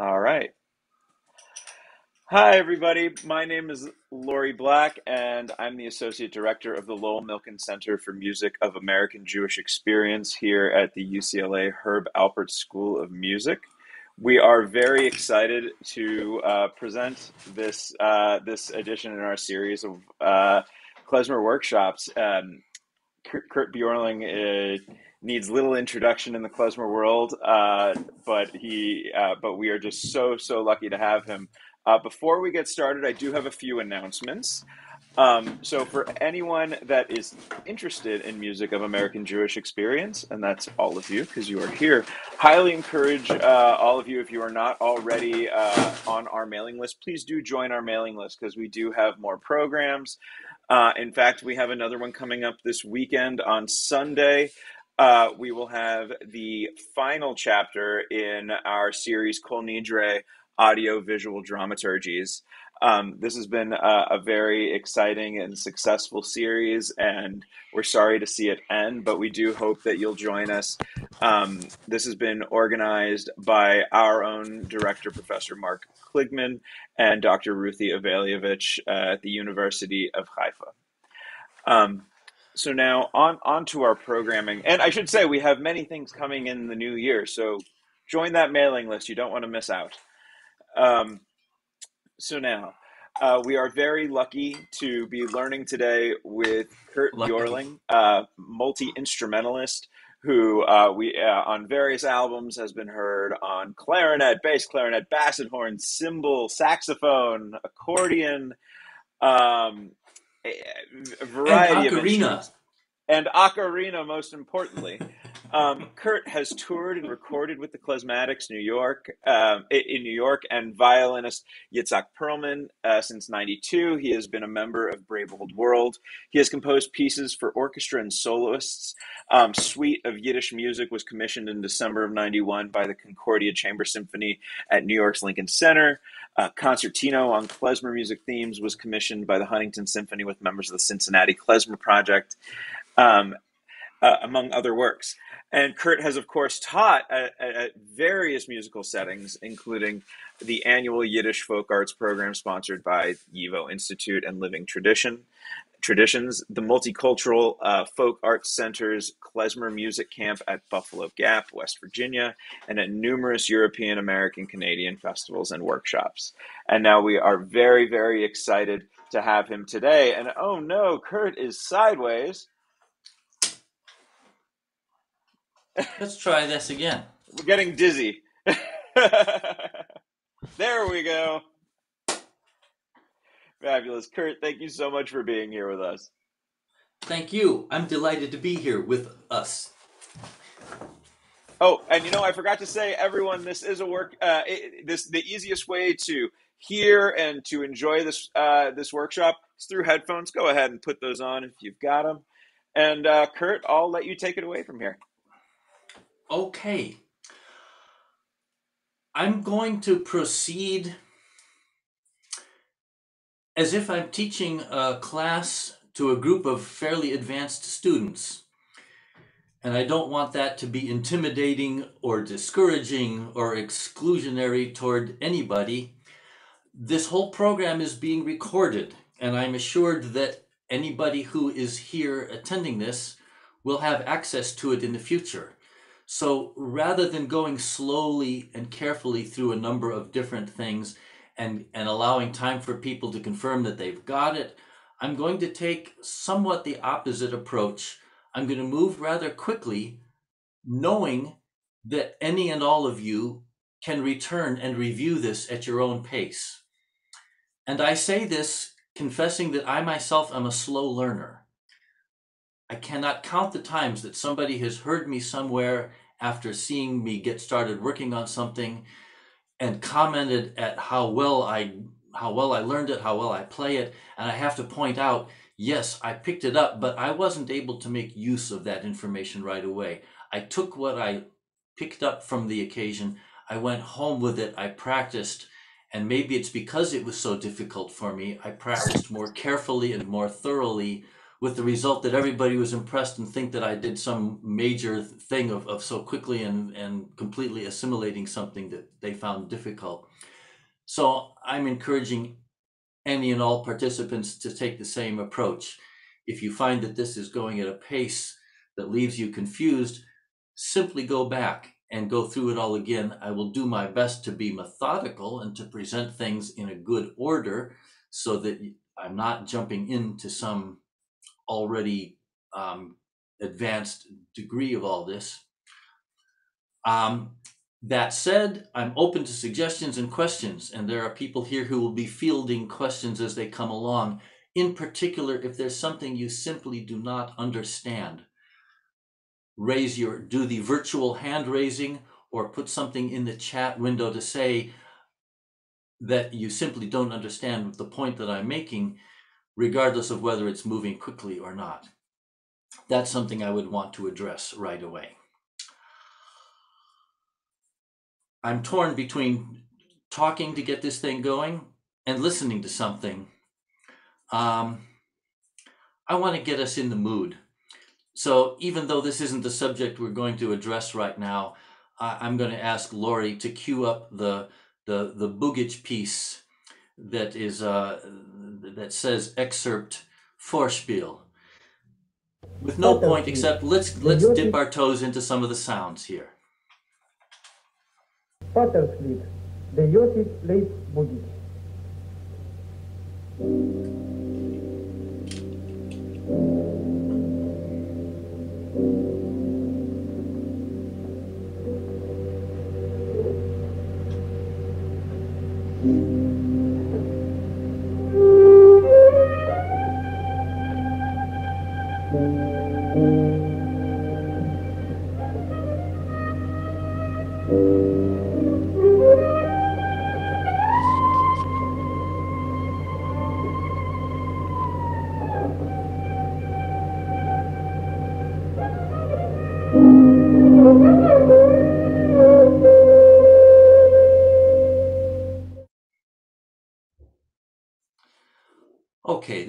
All right. Hi, everybody. My name is Lori Black, and I'm the Associate Director of the Lowell Milken Center for Music of American Jewish Experience here at the UCLA Herb Alpert School of Music. We are very excited to uh, present this uh, this edition in our series of uh, klezmer workshops. Um, Kurt, Bjorling uh, needs little introduction in the klezmer world, uh, but he uh, but we are just so so lucky to have him. Uh, before we get started, I do have a few announcements. Um, so, for anyone that is interested in music of American Jewish experience, and that's all of you because you are here, highly encourage uh, all of you, if you are not already uh, on our mailing list, please do join our mailing list because we do have more programs. Uh, in fact, we have another one coming up this weekend on Sunday. Uh, we will have the final chapter in our series Kol Nidre audio visual dramaturgies. Um, this has been a, a very exciting and successful series, and we're sorry to see it end, but we do hope that you'll join us. Um, this has been organized by our own director, Professor Mark Kligman, and Dr. Ruthie Abeliovich uh, at the University of Haifa. Um, so now on on to our programming, and I should say we have many things coming in the new year. So join that mailing list; you don't want to miss out. Um, so now, uh, we are very lucky to be learning today with Kurt Lucky. Bjorling, uh, multi instrumentalist, who uh, we uh, on various albums has been heard on clarinet, bass clarinet, basset horn, cymbal, saxophone, accordion, um, a And variety of Ocarina. instruments, and ocarina, most importantly. Um, Kurt has toured and recorded with the Klezmatics New York um, in New York, and violinist Itzhak Perlman uh, since '92. He has been a member of Brave Old World. He has composed pieces for orchestra and soloists. Um, Suite of Yiddish music was commissioned in December of '91 by the Concordia Chamber Symphony at New York's Lincoln Center. Uh, Concertino on klezmer music themes was commissioned by the Huntington Symphony with members of the Cincinnati Klezmer Project. Um, uh, among other works. And Kurt has, of course, taught at, at various musical settings, including the annual Yiddish Folk Arts program sponsored by YIVO Institute and Living Tradition Traditions, the Multicultural uh, Folk Arts Center's Klezmer Music Camp at Buffalo Gap, West Virginia, and at numerous European, American, Canadian festivals and workshops. And now we are very, very excited to have him today. And oh no, Kurt is sideways. Let's try this again. We're getting dizzy. there we go. Fabulous. Kurt, thank you so much for being here with us. Thank you. I'm delighted to be here with us. Oh, and you know, I forgot to say, everyone, this is a work. Uh, it, this the easiest way to hear and to enjoy this uh, this workshop is through headphones. Go ahead and put those on if you've got them. And uh, Kurt, I'll let you take it away from here. Okay. I'm going to proceed as if I'm teaching a class to a group of fairly advanced students. And I don't want that to be intimidating or discouraging or exclusionary toward anybody. This whole program is being recorded, and I'm assured that anybody who is here attending this will have access to it in the future. So rather than going slowly and carefully through a number of different things and, and allowing time for people to confirm that they've got it, I'm going to take somewhat the opposite approach. I'm going to move rather quickly, knowing that any and all of you can return and review this at your own pace. And I say this confessing that I myself am a slow learner. I cannot count the times that somebody has heard me somewhere after seeing me get started working on something and commented at how well I how well I learned it, how well I play it, and I have to point out, yes, I picked it up, but I wasn't able to make use of that information right away. I took what I picked up from the occasion, I went home with it, I practiced, and maybe it's because it was so difficult for me, I practiced more carefully and more thoroughly with the result that everybody was impressed and think that I did some major thing of, of so quickly and, and completely assimilating something that they found difficult. So I'm encouraging any and all participants to take the same approach. If you find that this is going at a pace that leaves you confused, simply go back and go through it all again. I will do my best to be methodical and to present things in a good order so that I'm not jumping into some already um, advanced degree of all this. Um, that said, I'm open to suggestions and questions, and there are people here who will be fielding questions as they come along. In particular, if there's something you simply do not understand, raise your do the virtual hand raising or put something in the chat window to say that you simply don't understand the point that I'm making, regardless of whether it's moving quickly or not. That's something I would want to address right away. I'm torn between talking to get this thing going and listening to something. Um, I want to get us in the mood. So even though this isn't the subject we're going to address right now, I, am going to ask Lori to cue up the the the Bugich piece that is uh, that says excerpt Vorspiel. With no point except let's let's dip our toes into some of the sounds here. Vaterslied, the Budic.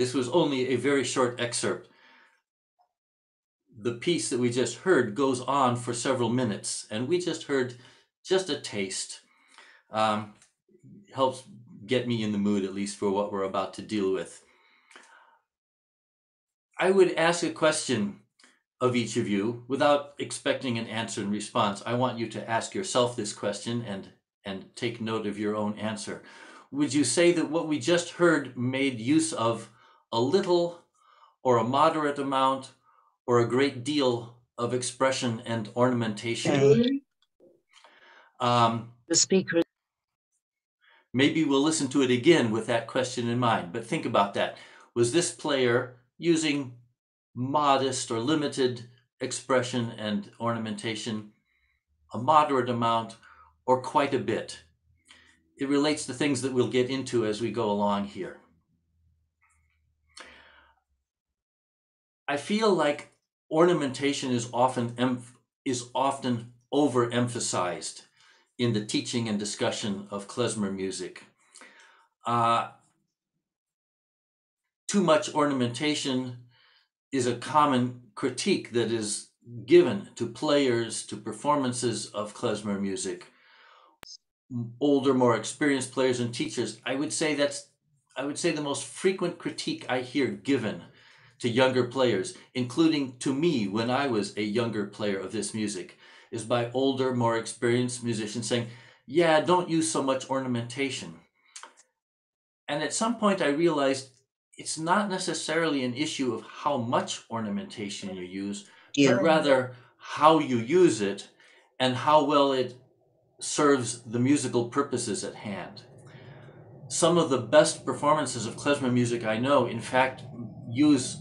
This was only a very short excerpt. The piece that we just heard goes on for several minutes, and we just heard just a taste. Um, helps get me in the mood, at least for what we're about to deal with. I would ask a question of each of you without expecting an answer and response. I want you to ask yourself this question and, and take note of your own answer would you say that what we just heard made use of a little or a moderate amount or a great deal of expression and ornamentation? Okay. Um, The speaker, maybe we'll listen to it again with that question in mind, but think about that. Was this player using modest or limited expression and ornamentation, a moderate amount, or quite a bit? it relates to things that we'll get into as we go along here. I feel like ornamentation is often is often overemphasized in the teaching and discussion of klezmer music. Uh, too much ornamentation is a common critique that is given to players, to performances of klezmer music older, more experienced players and teachers, I would say that's I would say the most frequent critique I hear given to younger players, including to me when I was a younger player of this music, is by older, more experienced musicians saying, Yeah, don't use so much ornamentation. And at some point I realized it's not necessarily an issue of how much ornamentation you use, yeah, but rather how you use it and how well it serves the musical purposes at hand. Some of the best performances of klezmer music I know, in fact, use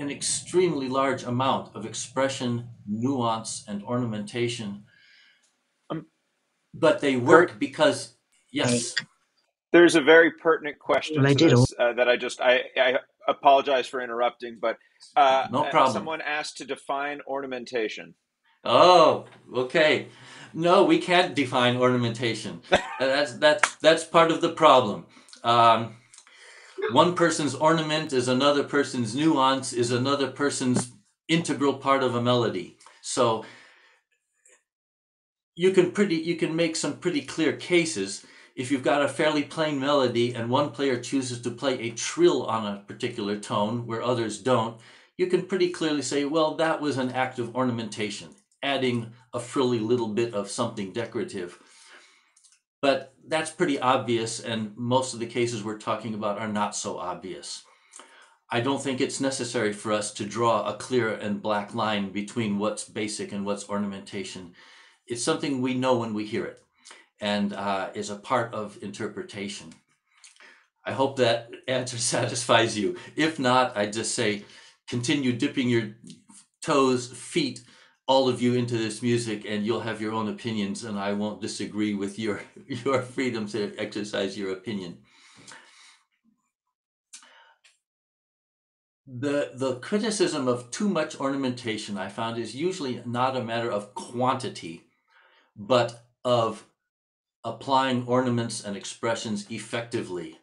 an extremely large amount of expression, nuance, and ornamentation. Um, but they work because, yes. There's a very pertinent question Well, to this uh, that I just I, I apologize for interrupting, but uh, No uh, problem. someone asked to define ornamentation. Oh, okay. No, we can't define ornamentation. that's that's that's part of the problem. Um, one person's ornament is another person's nuance, is another person's integral part of a melody. So you can pretty you can make some pretty clear cases if you've got a fairly plain melody and one player chooses to play a trill on a particular tone where others don't, you can pretty clearly say, well, that was an act of ornamentation, adding a frilly little bit of something decorative. But that's pretty obvious, and most of the cases we're talking about are not so obvious. I don't think it's necessary for us to draw a clear and black line between what's basic and what's ornamentation. It's something we know when we hear it and uh, is a part of interpretation. I hope that answer satisfies you. If not, I just say continue dipping your toes, feet, all of you into this music, and you'll have your own opinions, and I won't disagree with your your freedom to exercise your opinion. The the criticism of too much ornamentation I found is usually not a matter of quantity, but of applying ornaments and expressions effectively.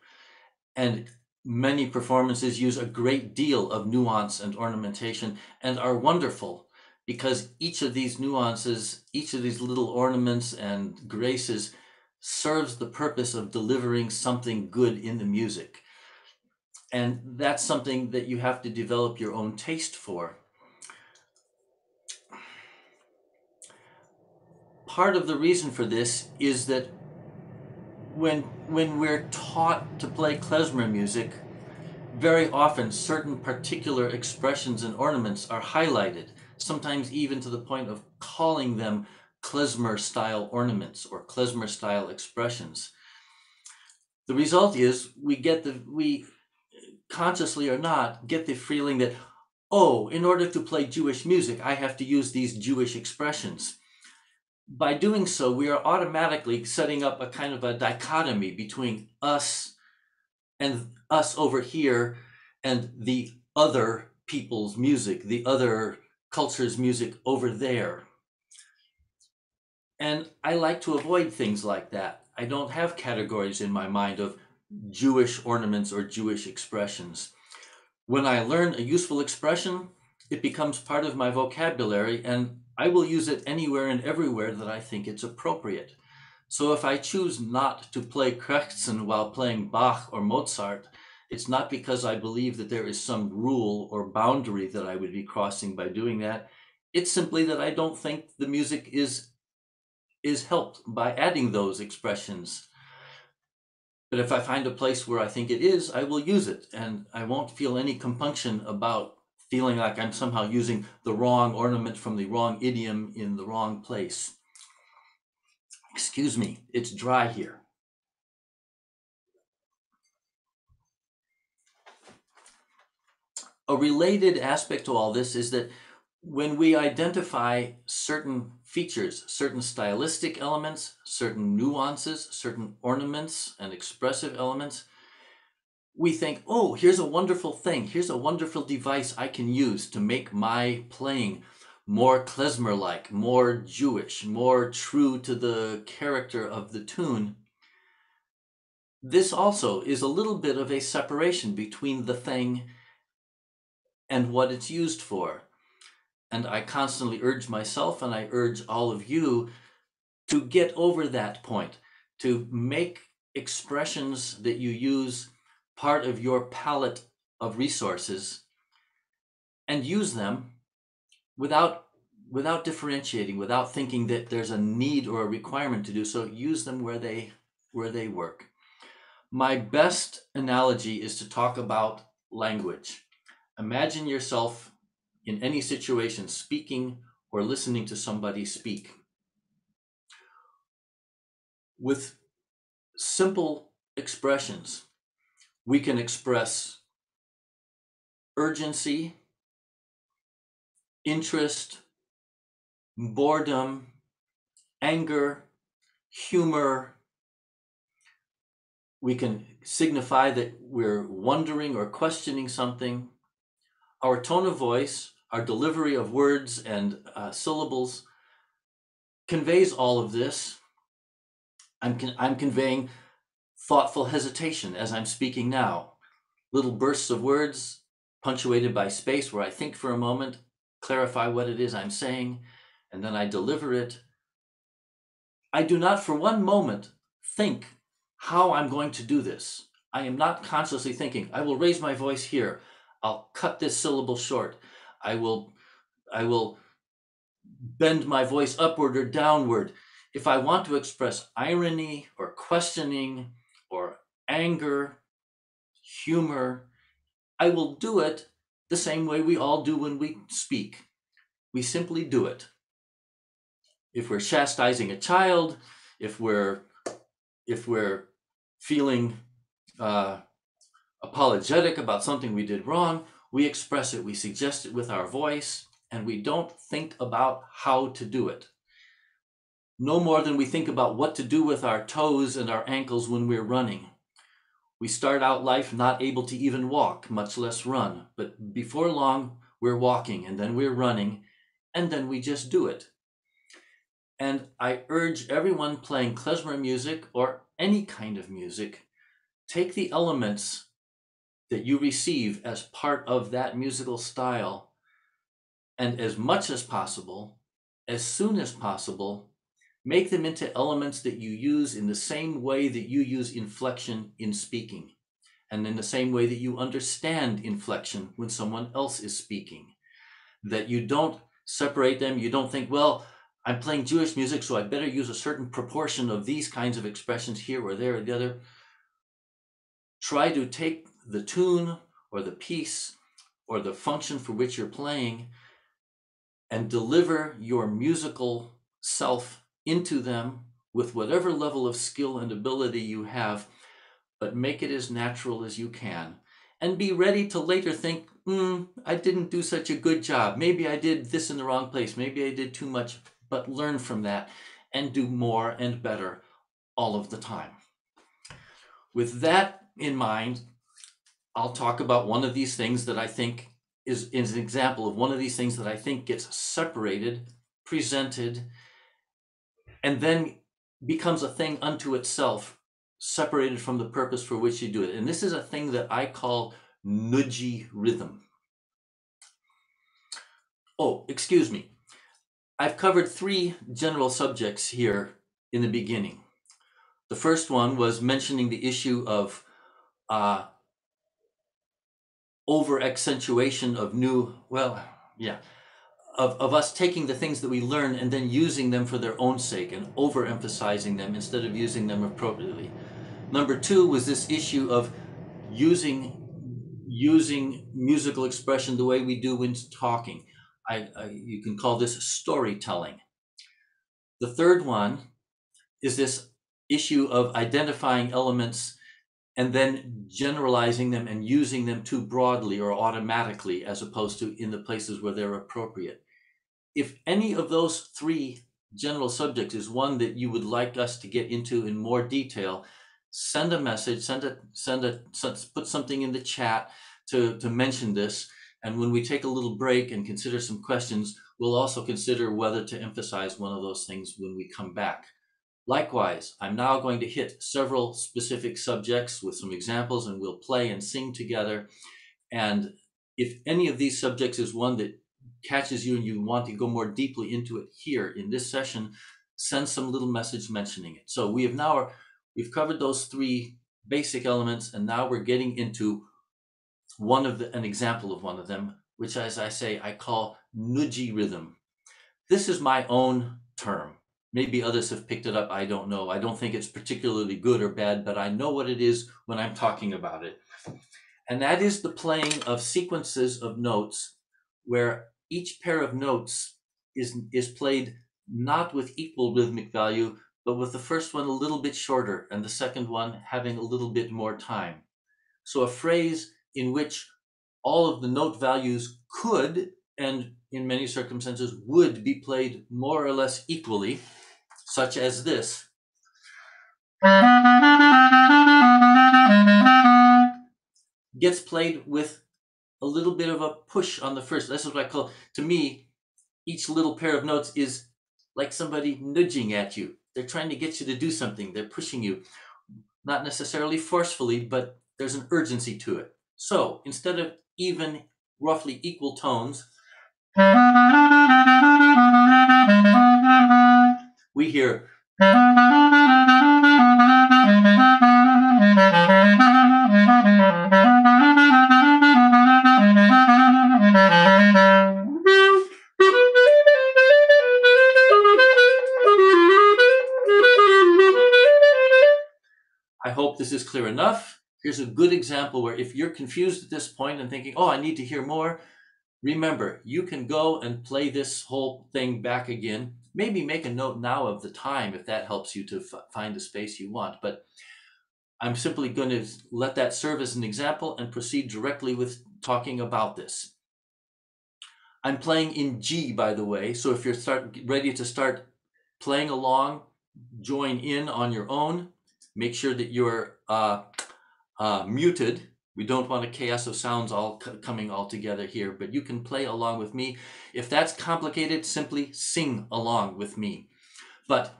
And many performances use a great deal of nuance and ornamentation and are wonderful because each of these nuances, each of these little ornaments and graces serves the purpose of delivering something good in the music. And that's something that you have to develop your own taste for. part of the reason for this is that when when we're taught to play klezmer music, very often certain particular expressions and ornaments are highlighted, sometimes even to the point of calling them klezmer style ornaments or klezmer style expressions. The result is we get the we consciously or not get the feeling that oh, in order to play Jewish music, I have to use these Jewish expressions by doing so, we are automatically setting up a kind of a dichotomy between us and us over here and the other people's music, the other culture's music over there. And I like to avoid things like that. I don't have categories in my mind of Jewish ornaments or Jewish expressions. When I learn a useful expression, it becomes part of my vocabulary and I will use it anywhere and everywhere that I think it's appropriate. So if I choose not to play krekhtsn while playing Bach or Mozart, it's not because I believe that there is some rule or boundary that I would be crossing by doing that. It's simply that I don't think the music is is helped by adding those expressions. But if I find a place where I think it is, I will use it and I won't feel any compunction about feeling like I'm somehow using the wrong ornament from the wrong idiom in the wrong place. Excuse me, it's dry here. A related aspect to all this is that when we identify certain features, certain stylistic elements, certain nuances, certain ornaments and expressive elements, we think, oh, here's a wonderful thing. Here's a wonderful device I can use to make my playing more klezmer like, more Jewish, more true to the character of the tune. This also is a little bit of a separation between the thing and what it's used for. And I constantly urge myself and I urge all of you to get over that point, to make expressions that you use part of your palette of resources and use them without without differentiating without thinking that there's a need or a requirement to do so. Use them where they where they work. My best analogy is to talk about language imagine yourself in any situation speaking or listening to somebody speak with simple expressions we can express urgency, interest, boredom, anger, humor. We can signify that we're wondering or questioning something. Our tone of voice, our delivery of words and uh, syllables conveys all of this. I'm, con- I'm conveying thoughtful hesitation as I'm speaking now. little bursts of words punctuated by space where I think for a moment, clarify what it is I'm saying, and then I deliver it. I do not for one moment think how I'm going to do this. I am not consciously thinking, I will raise my voice here. I'll cut this syllable short. I will I will bend my voice upward or downward. If I want to express irony or questioning or anger, humor, I will do it the same way we all do when we speak. We simply do it. If we're chastising a child, if we're if we're feeling uh, apologetic about something we did wrong, we express it, we suggest it with our voice, and we don't think about how to do it. No more than we think about what to do with our toes and our ankles when we're running. We start out life not able to even walk, much less run. But before long, we're walking and then we're running and then we just do it. And I urge everyone playing klezmer music or any kind of music, take the elements that you receive as part of that musical style and as much as possible, as soon as possible, make them into elements that you use in the same way that you use inflection in speaking, and in the same way that you understand inflection when someone else is speaking. That you don't separate them, you don't think, well, I'm playing Jewish music, so I better use a certain proportion of these kinds of expressions here or there or the other. Try to take the tune or the piece or the function for which you're playing and deliver your musical self into them with whatever level of skill and ability you have, but make it as natural as you can. And be ready to later think, hmm, I didn't do such a good job. Maybe I did this in the wrong place. Maybe I did too much, but learn from that and do more and better all of the time. With that in mind, I'll talk about one of these things that I think is, is an example of one of these things that I think gets separated, presented, and then becomes a thing unto itself, separated from the purpose for which you do it. And this is a thing that I call nudgy rhythm. Oh, excuse me. I've covered three general subjects here in the beginning. The first one was mentioning the issue of uh, over accentuation of new, well, yeah, of, of us taking the things that we learn and then using them for their own sake and overemphasizing them instead of using them appropriately. Number two was this issue of using using musical expression the way we do when talking. I, I, you can call this storytelling. The third one is this issue of identifying elements and then generalizing them and using them too broadly or automatically as opposed to in the places where they're appropriate. If any of those three general subjects is one that you would like us to get into in more detail, send a message, send a send a put something in the chat to to mention this. And when we take a little break and consider some questions, we'll also consider whether to emphasize one of those things when we come back. Likewise, I'm now going to hit several specific subjects with some examples and we'll play and sing together. And if any of these subjects is one that catches you and you want to go more deeply into it here in this session, send some little message mentioning it. So we have now, we've covered those three basic elements and now we're getting into one of the, an example of one of them, which as I say, I call nudgy rhythm. This is my own term. Maybe others have picked it up. I don't know. I don't think it's particularly good or bad, but I know what it is when I'm talking about it. And that is the playing of sequences of notes where each pair of notes is, is played not with equal rhythmic value, but with the first one a little bit shorter and the second one having a little bit more time. So a phrase in which all of the note values could and in many circumstances would be played more or less equally, such as this. Gets played with a little bit of a push on the first. That's what I call, to me, each little pair of notes is like somebody nudging at you. They're trying to get you to do something. They're pushing you, not necessarily forcefully, but there's an urgency to it. So instead of even roughly equal tones, we hear I hope this is clear enough. Here's a good example where if you're confused at this point and thinking, oh, I need to hear more, remember, you can go and play this whole thing back again. Maybe make a note now of the time if that helps you to find the space you want. But I'm simply going to let that serve as an example and proceed directly with talking about this. I'm playing in G, by the way. So if you're start, ready to start playing along, join in on your own. Make sure that you're uh, uh, muted. We don't want a chaos of sounds all coming all together here, but you can play along with me. If that's complicated, simply sing along with me. But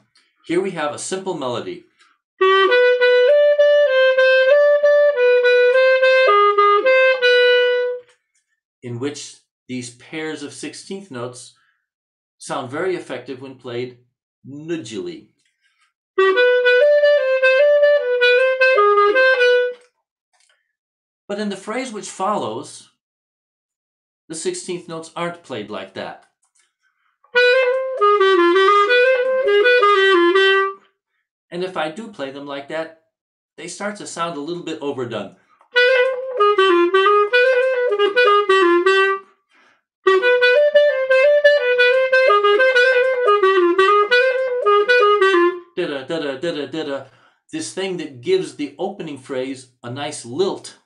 here we have a simple melody. In which these pairs of 16th notes sound very effective when played nudgily. But in the phrase which follows, the 16th notes aren't played like that. And if I do play them like that, they start to sound a little bit overdone. This thing that gives the opening phrase a nice lilt,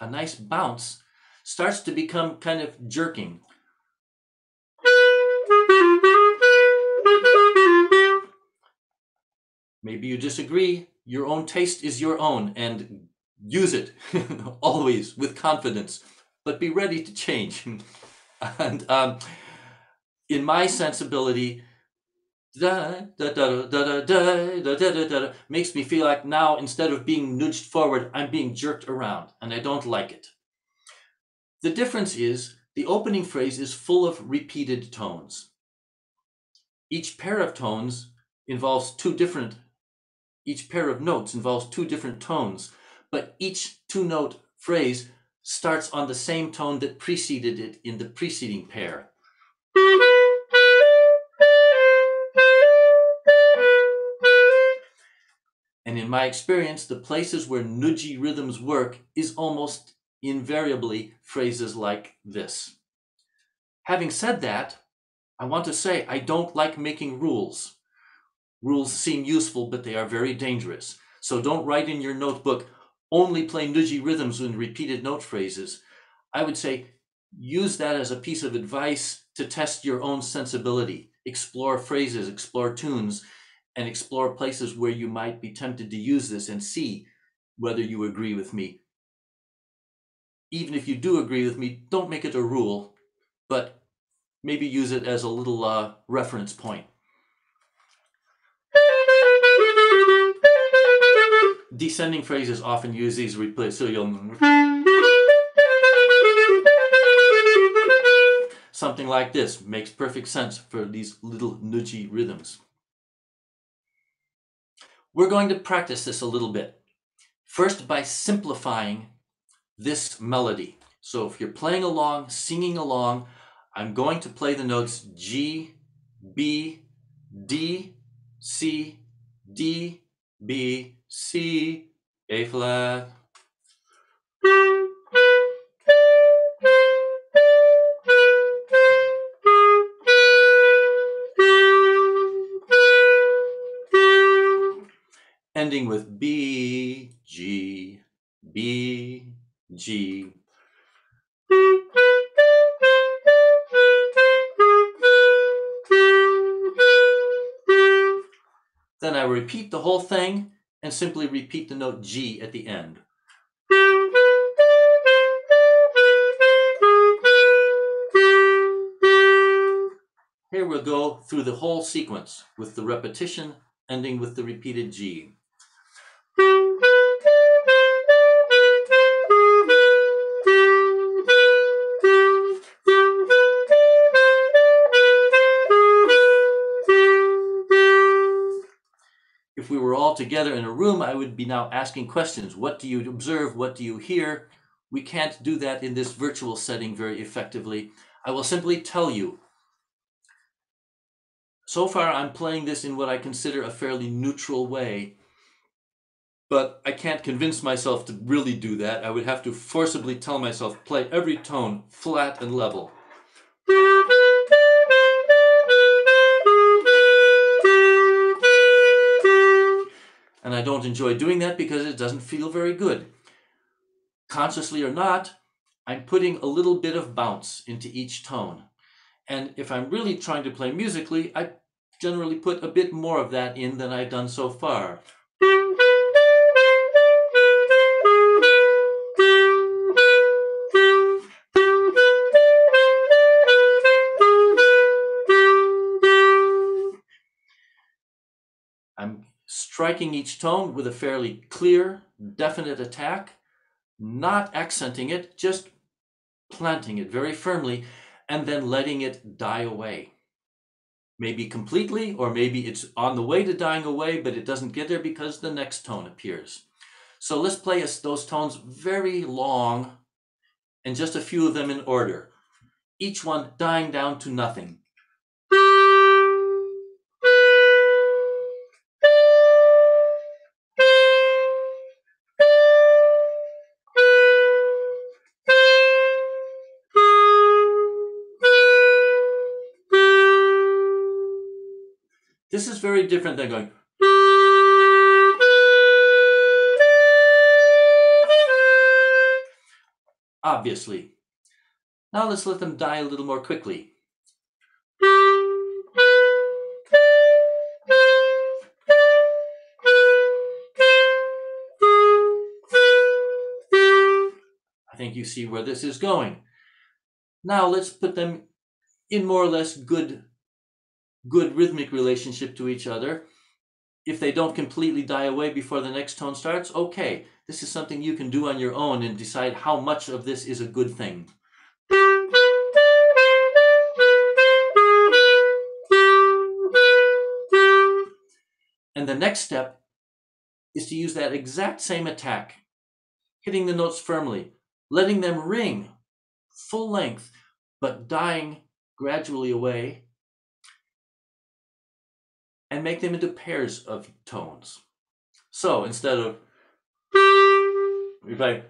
a nice bounce, starts to become kind of jerking. Maybe you disagree. Your own taste is your own and use it always with confidence, but be ready to change. and um, in my sensibility, Makes me feel like now instead of being nudged forward, I'm being jerked around, and I don't like it. The difference is the opening phrase is full of repeated tones. Each pair of tones involves two different, each pair of notes involves two different tones, but each two note phrase starts on the same tone that preceded it in the preceding pair. And in my experience, the places where nudgy rhythms work is almost invariably phrases like this. Having said that, I want to say I don't like making rules. Rules seem useful, but they are very dangerous. So don't write in your notebook, only play nudgy rhythms and repeated note phrases. I would say use that as a piece of advice to test your own sensibility. Explore phrases, explore tunes, and explore places where you might be tempted to use this and see whether you agree with me. Even if you do agree with me, don't make it a rule, but maybe use it as a little uh, reference point. Descending phrases often use these replace, so you'll something like this makes perfect sense for these little nudgy rhythms. We're going to practice this a little bit. First, by simplifying this melody. So if you're playing along, singing along, I'm going to play the notes G, B, D, C, D, B, C, A flat. Ending with B, G, B, G. Then I repeat the whole thing and simply repeat the note G at the end. Here we'll go through the whole sequence with the repetition ending with the repeated G. all together in a room, I would be now asking questions. What do you observe? What do you hear? We can't do that in this virtual setting very effectively. I will simply tell you. So far, I'm playing this in what I consider a fairly neutral way, but I can't convince myself to really do that. I would have to forcibly tell myself, play every tone flat and level. And I don't enjoy doing that because it doesn't feel very good. Consciously or not, I'm putting a little bit of bounce into each tone. And if I'm really trying to play musically, I generally put a bit more of that in than I've done so far. Striking each tone with a fairly clear, definite attack, not accenting it, just planting it very firmly, and then letting it die away. Maybe completely, or maybe it's on the way to dying away, but it doesn't get there because the next tone appears. So let's play those tones very long and just a few of them in order, each one dying down to nothing. This is very different than going. Obviously. Now let's let them die a little more quickly. I think you see where this is going. Now let's put them in more or less good good rhythmic relationship to each other. If they don't completely die away before the next tone starts, okay, this is something you can do on your own and decide how much of this is a good thing. And the next step is to use that exact same attack, hitting the notes firmly, letting them ring full length, but dying gradually away and make them into pairs of tones. So instead of we play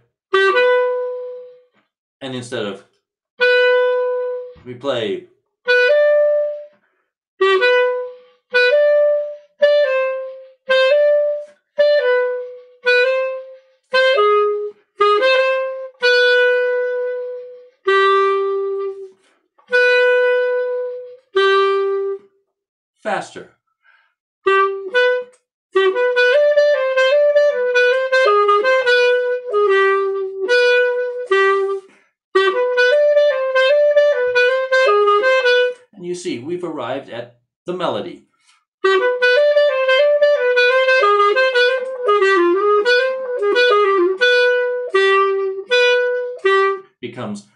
and instead of we play faster. Arrived at the melody. Becomes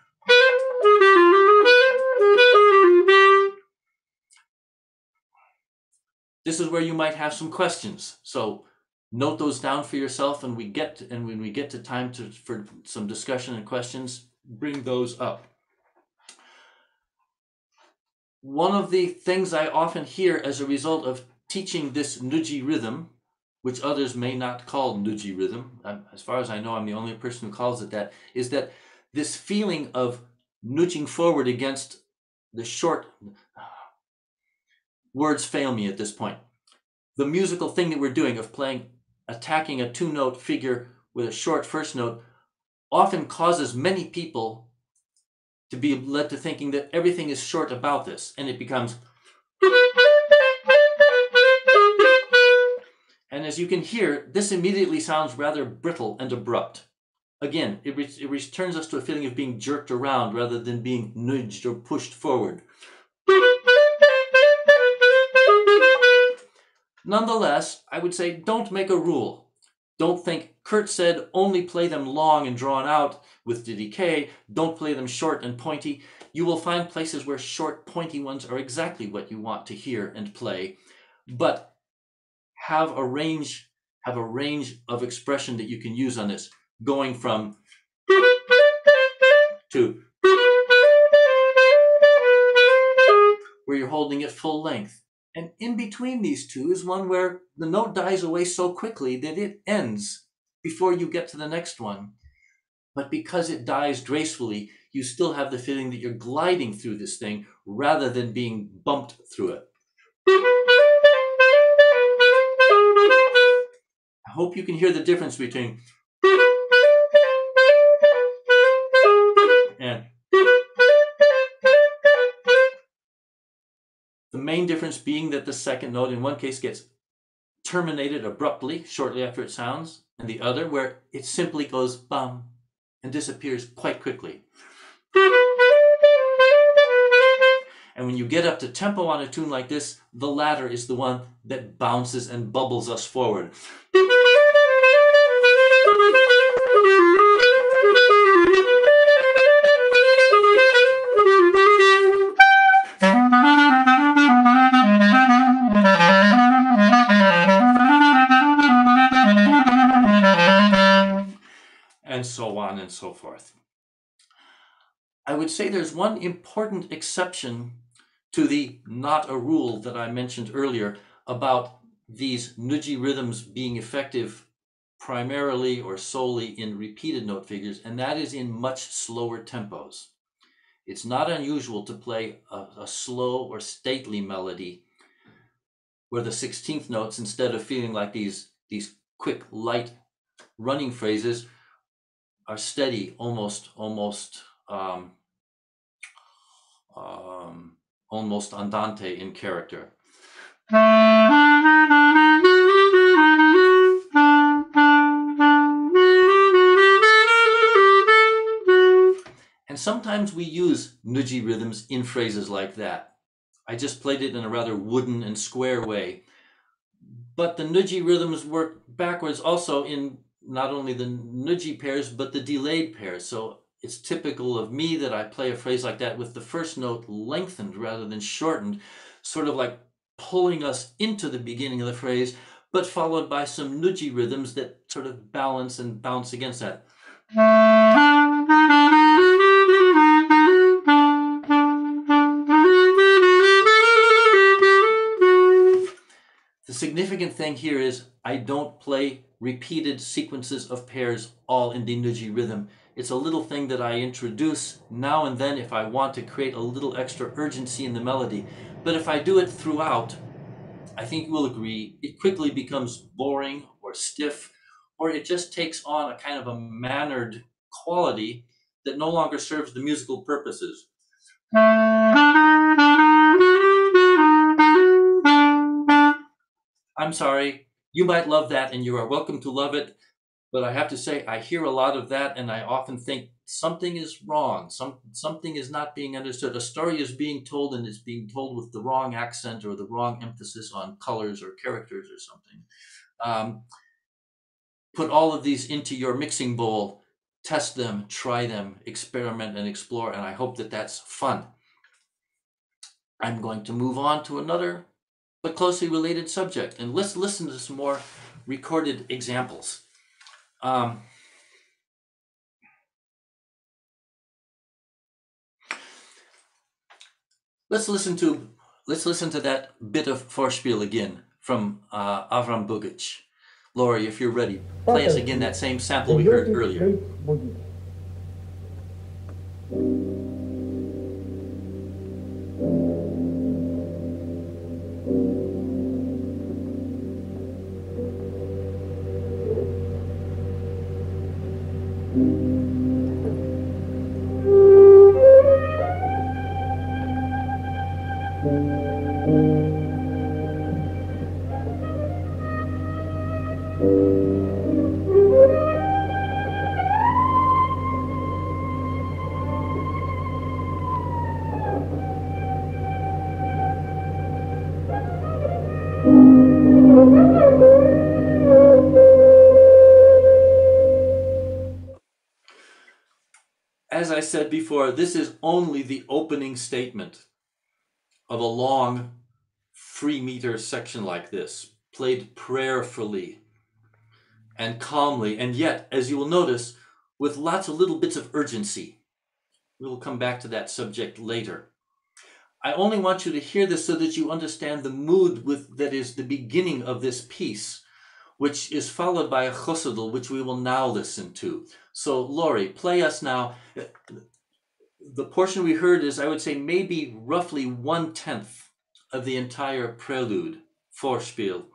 this is where you might have some questions. So note those down for yourself and we get to, and when we get to time to for some discussion and questions, bring those up. One of the things I often hear as a result of teaching this nudgy rhythm, which others may not call nudgy rhythm, um, as far as I know, I'm the only person who calls it that, is that this feeling of nudging forward against the short uh, words fail me at this point. The musical thing that we're doing of playing, attacking a two note figure with a short first note often causes many people to be led to thinking that everything is short about this and it becomes. And as you can hear, this immediately sounds rather brittle and abrupt. Again, it, re- it returns us to a feeling of being jerked around rather than being nudged or pushed forward. Nonetheless, I would say don't make a rule. Don't think Kurt said only play them long and drawn out with decay, don't play them short and pointy. You will find places where short, pointy ones are exactly what you want to hear and play, but have a range have a range of expression that you can use on this, going from to where you're holding it full length. And in between these two is one where the note dies away so quickly that it ends before you get to the next one. But because it dies gracefully, you still have the feeling that you're gliding through this thing rather than being bumped through it. I hope you can hear the difference between and the main difference being that the second note in one case gets terminated abruptly shortly after it sounds, and the other where it simply goes bum and disappears quite quickly. And when you get up to tempo on a tune like this, the latter is the one that bounces and bubbles us forward. And so on and so forth. I would say there's one important exception to the not a rule that I mentioned earlier about these nudgy rhythms being effective primarily or solely in repeated note figures, and that is in much slower tempos. It's not unusual to play a, a slow or stately melody where the 16th notes, instead of feeling like these, these quick, light running phrases, are steady, almost, almost um, um, almost andante in character. And sometimes we use nudgy rhythms in phrases like that. I just played it in a rather wooden and square way. But the nudgy rhythms work backwards also in not only the nudgy pairs, but the delayed pairs. So it's typical of me that I play a phrase like that with the first note lengthened rather than shortened, sort of like pulling us into the beginning of the phrase, but followed by some nudgy rhythms that sort of balance and bounce against that. Significant thing here is I don't play repeated sequences of pairs all in the nudgy rhythm. It's a little thing that I introduce now and then if I want to create a little extra urgency in the melody. But if I do it throughout, I think you will agree, it quickly becomes boring or stiff, or it just takes on a kind of a mannered quality that no longer serves the musical purposes. I'm sorry, you might love that and you are welcome to love it. But I have to say, I hear a lot of that, and I often think something is wrong. Some something is not being understood. A story is being told, and it's being told with the wrong accent or the wrong emphasis on colors or characters or something. Um, put all of these into your mixing bowl, test them, try them, experiment, and explore. And I hope that that's fun. I'm going to move on to another but closely related subject, and let's listen to some more recorded examples. Um, let's listen to let's listen to that bit of Vorspiel again from uh, Avram Bughici. Laurie, if you're ready, play us again that same sample we heard earlier. Before, this is only the opening statement of a long three meter section like this, played prayerfully. and calmly, and yet, as you will notice, with lots of little bits of urgency. We will come back to that subject later. I only want you to hear this so that you understand the mood with that is the beginning of this piece, which is followed by a khosidl, which we will now listen to. So, Laurie, play us now. The portion we heard is, I would say, maybe roughly one tenth of the entire prelude, Vorspiel,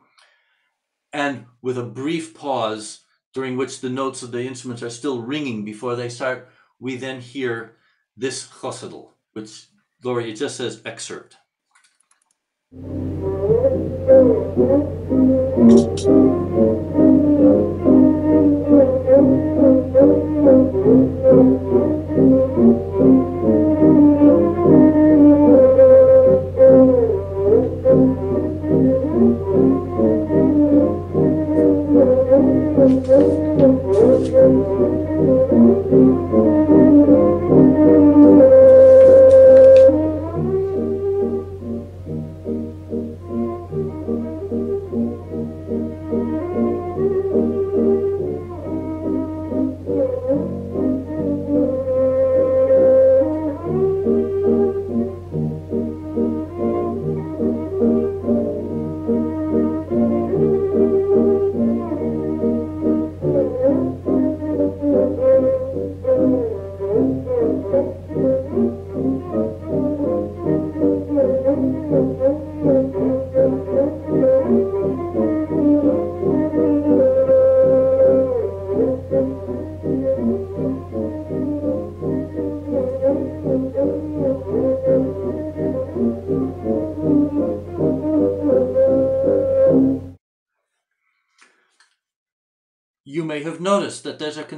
and with a brief pause during which the notes of the instruments are still ringing before they start, we then hear this khosidl, which, Laurie, it just says excerpt.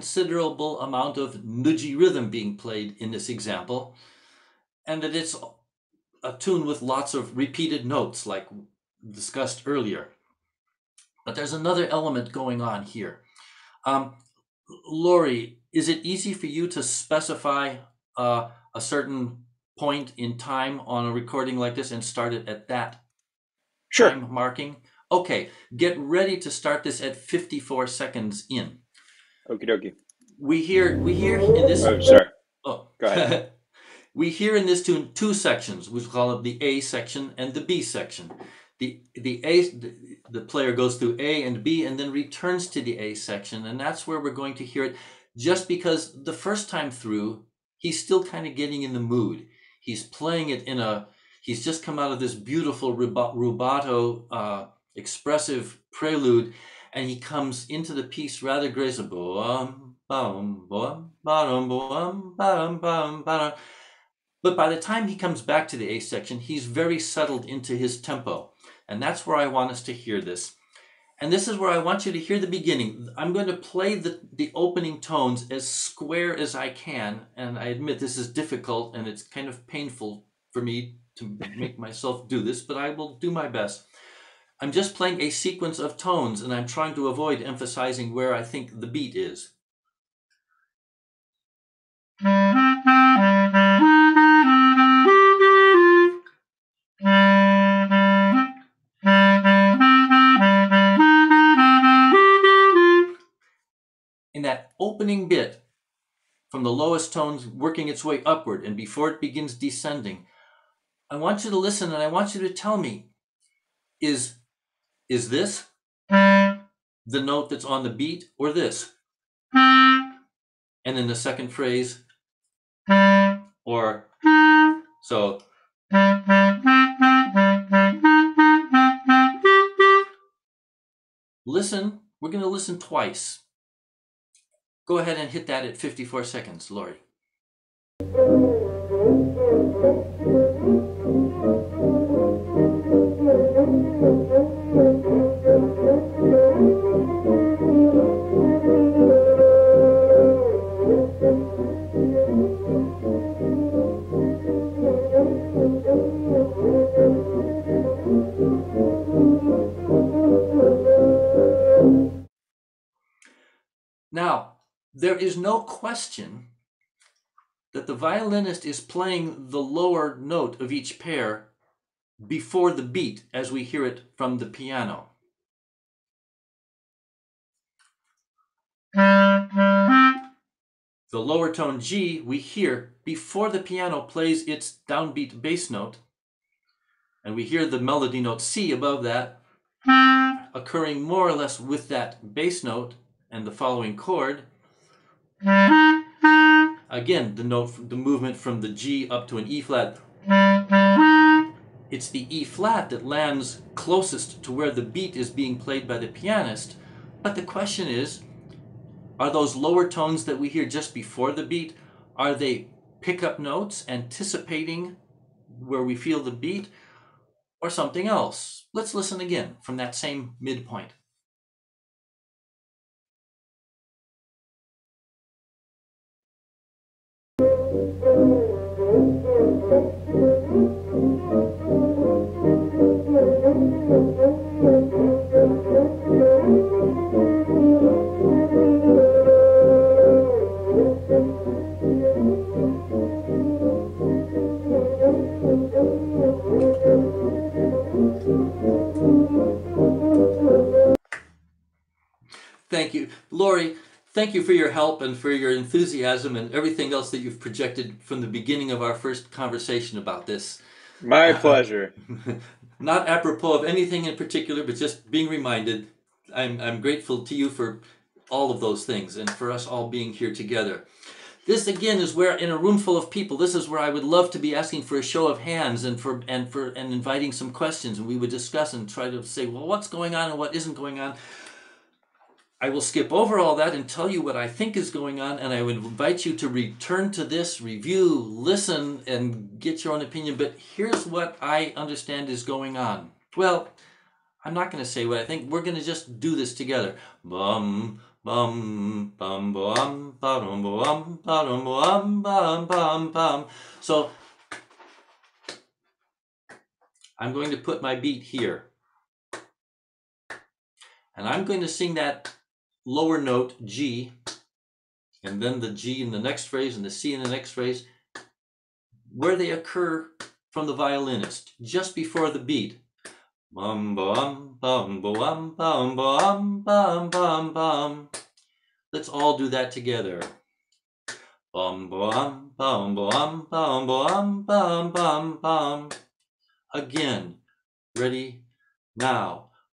Considerable amount of nudgy rhythm being played in this example, and that it's a tune with lots of repeated notes, like discussed earlier. But there's another element going on here. Um, Laurie, is it easy for you to specify uh, a certain point in time on a recording like this and start it at that Sure. time marking? Okay, get ready to start this at 54 seconds in. Okie dokie. We hear we hear in this Oh, sorry. oh Go ahead. we hear in this tune two sections. We call it the A section and the B section. The the A the, the player goes through A and B and then returns to the A section, and that's where we're going to hear it. Just because the first time through, he's still kind of getting in the mood. He's playing it in a. He's just come out of this beautiful rubato, uh, expressive prelude, and he comes into the piece rather graceful. Boom, boom, boom, ba-dum, boom, ba-dum, ba-dum, ba-dum. But by the time he comes back to the A section, he's very settled into his tempo. And that's where I want us to hear this. And this is where I want you to hear the beginning. I'm going to play the, the opening tones as square as I can. And I admit this is difficult and it's kind of painful for me to make myself do this, but I will do my best. I'm just playing a sequence of tones and I'm trying to avoid emphasizing where I think the beat is. In that opening bit, from the lowest tones working its way upward, and before it begins descending, I want you to listen and I want you to tell me is is this the note that's on the beat or this? And then the second phrase or so listen, we're going to listen twice. Go ahead and hit that at 54 seconds, Lori. There is no question that the violinist is playing the lower note of each pair before the beat as we hear it from the piano. the lower tone G we hear before the piano plays its downbeat bass note. And we hear the melody note C above that occurring more or less with that bass note and the following chord. Again, the note, the movement from the G up to an E flat. It's the E flat that lands closest to where the beat is being played by the pianist. But the question is, are those lower tones that we hear just before the beat, are they pickup notes anticipating where we feel the beat or something else? Let's listen again from that same midpoint. Thank you. Lori, thank you for your help and for your enthusiasm and everything else that you've projected from the beginning of our first conversation about this. My uh, pleasure. Not apropos of anything in particular, but just being reminded. I'm, I'm grateful to you for all of those things and for us all being here together. This again is where in a room full of people, this is where I would love to be asking for a show of hands and for and for and inviting some questions and we would discuss and try to say, well, what's going on and what isn't going on. I will skip over all that and tell you what I think is going on, and I would invite you to return to this, review, listen, and get your own opinion. But here's what I understand is going on. Well, I'm not going to say what I think. We're going to just do this together. Bum, bum, bum, bum, bum, bum, bum, bum, bum, bum, bum. So I'm going to put my beat here. And I'm going to sing that lower note G, and then the G in the next phrase and the C in the next phrase, where they occur from the violinist, just before the beat. Let's all do that together. Again, ready, now.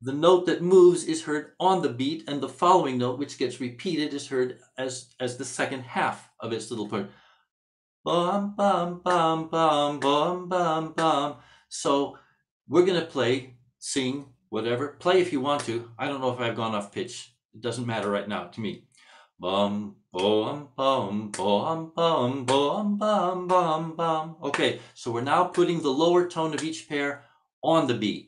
the note that moves is heard on the beat, and the following note, which gets repeated, is heard as, as the second half of its little part. Bum, bum, bum, bum, bum, bum, bum. So we're going to play, sing, whatever. Play if you want to. I don't know if I've gone off pitch. It doesn't matter right now to me. Bum, bum, bum, bum, bum, bum, bum, bum, bum. Okay, so we're now putting the lower tone of each pair on the beat.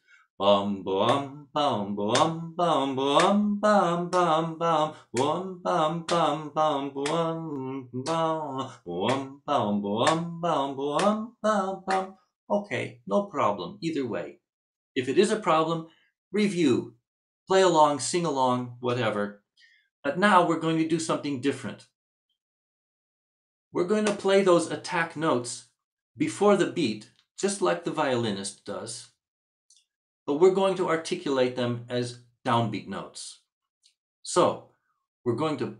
Bum bum bum bum bum bum bum bum bum bum bum bum bum bum bum. Okay, no problem. Either way. If it is a problem, review, play along, sing along, whatever. But now we're going to do something different. We're going to play those attack notes before the beat, just like the violinist does but we're going to articulate them as downbeat notes. So we're going to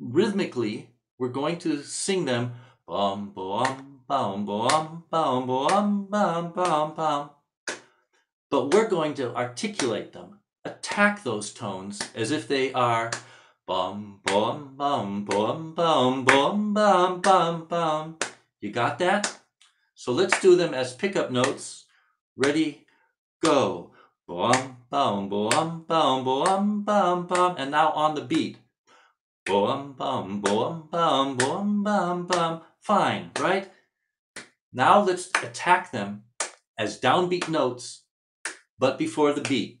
rhythmically, we're going to sing them bum bum bum bum bum bum bum bum bum. But we're going to articulate them, attack those tones as if they are bum bum bum bum bum bum bum bum bum. You got that? So let's do them as pickup notes. Ready, go. Boom, boom, boom, boom, boom, boom, boom. And now on the beat. Boom, boom, boom, boom, boom, boom, boom. Fine, right? Now let's attack them as downbeat notes, but before the beat.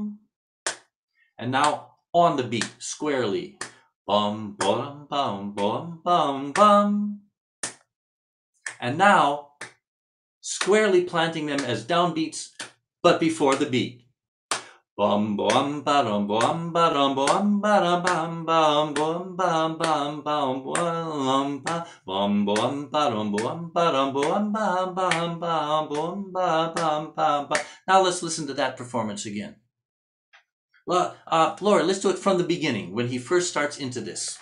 and now on the beat, squarely. Bum, bum, bum, bum, bum, bum. And now, squarely planting them as downbeats, but before the beat. Bum bum ba dum bum ba dum bum ba dum bum bum bum bum bum bum bum bum bum ba dum bum ba dum bum bum bum bum bum ba bum bum ba. Now let's listen to that performance again. Uh, Laura, let's do it from the beginning when he first starts into this.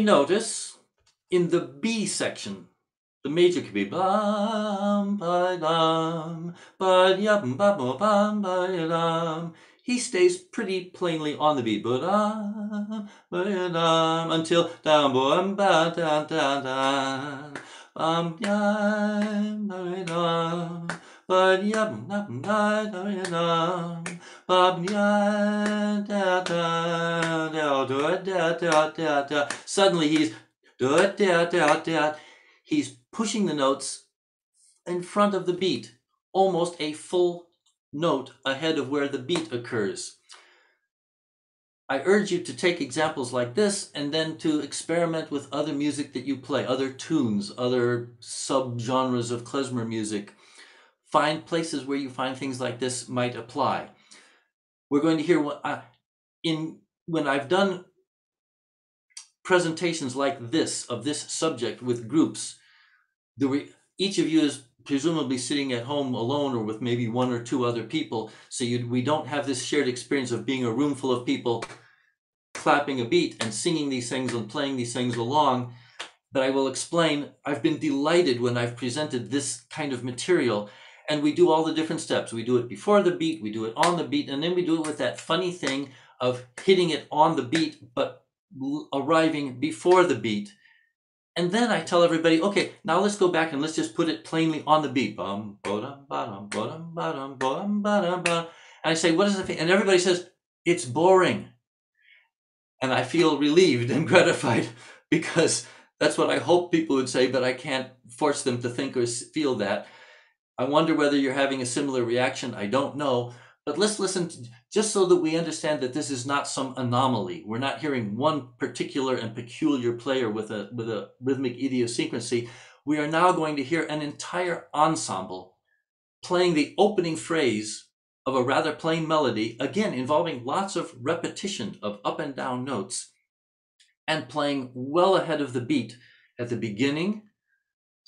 May notice in the B section, the major could be bum ba dum ba He stays pretty plainly on the beat, but until down bum ba da da da bum ba Suddenly he's he's pushing the notes in front of the beat, almost a full note ahead of where the beat occurs. I urge you to take examples like this and then to experiment with other music that you play, other tunes, other subgenres of klezmer music find places where you find things like this might apply. We're going to hear what uh, in when I've done presentations like this of this subject with groups, the each of you is presumably sitting at home alone or with maybe one or two other people. So you, we don't have this shared experience of being a room full of people clapping a beat and singing these things and playing these things along. But I will explain, I've been delighted when I've presented this kind of material and we do all the different steps. We do it before the beat, we do it on the beat, and then we do it with that funny thing of hitting it on the beat, but arriving before the beat. And then I tell everybody, okay, now let's go back and let's just put it plainly on the beat. Bum, ba-dum, ba-dum, ba-dum, ba-dum, ba-dum, ba-dum, ba And I say, what is it? And everybody says, it's boring. And I feel relieved and gratified because that's what I hope people would say, but I can't force them to think or feel that. I wonder whether you're having a similar reaction. I don't know. But let's listen to, just so that we understand that this is not some anomaly. We're not hearing one particular and peculiar player with a with a rhythmic idiosyncrasy. We are now going to hear an entire ensemble playing the opening phrase of a rather plain melody, again involving lots of repetition of up and down notes, and playing well ahead of the beat at the beginning,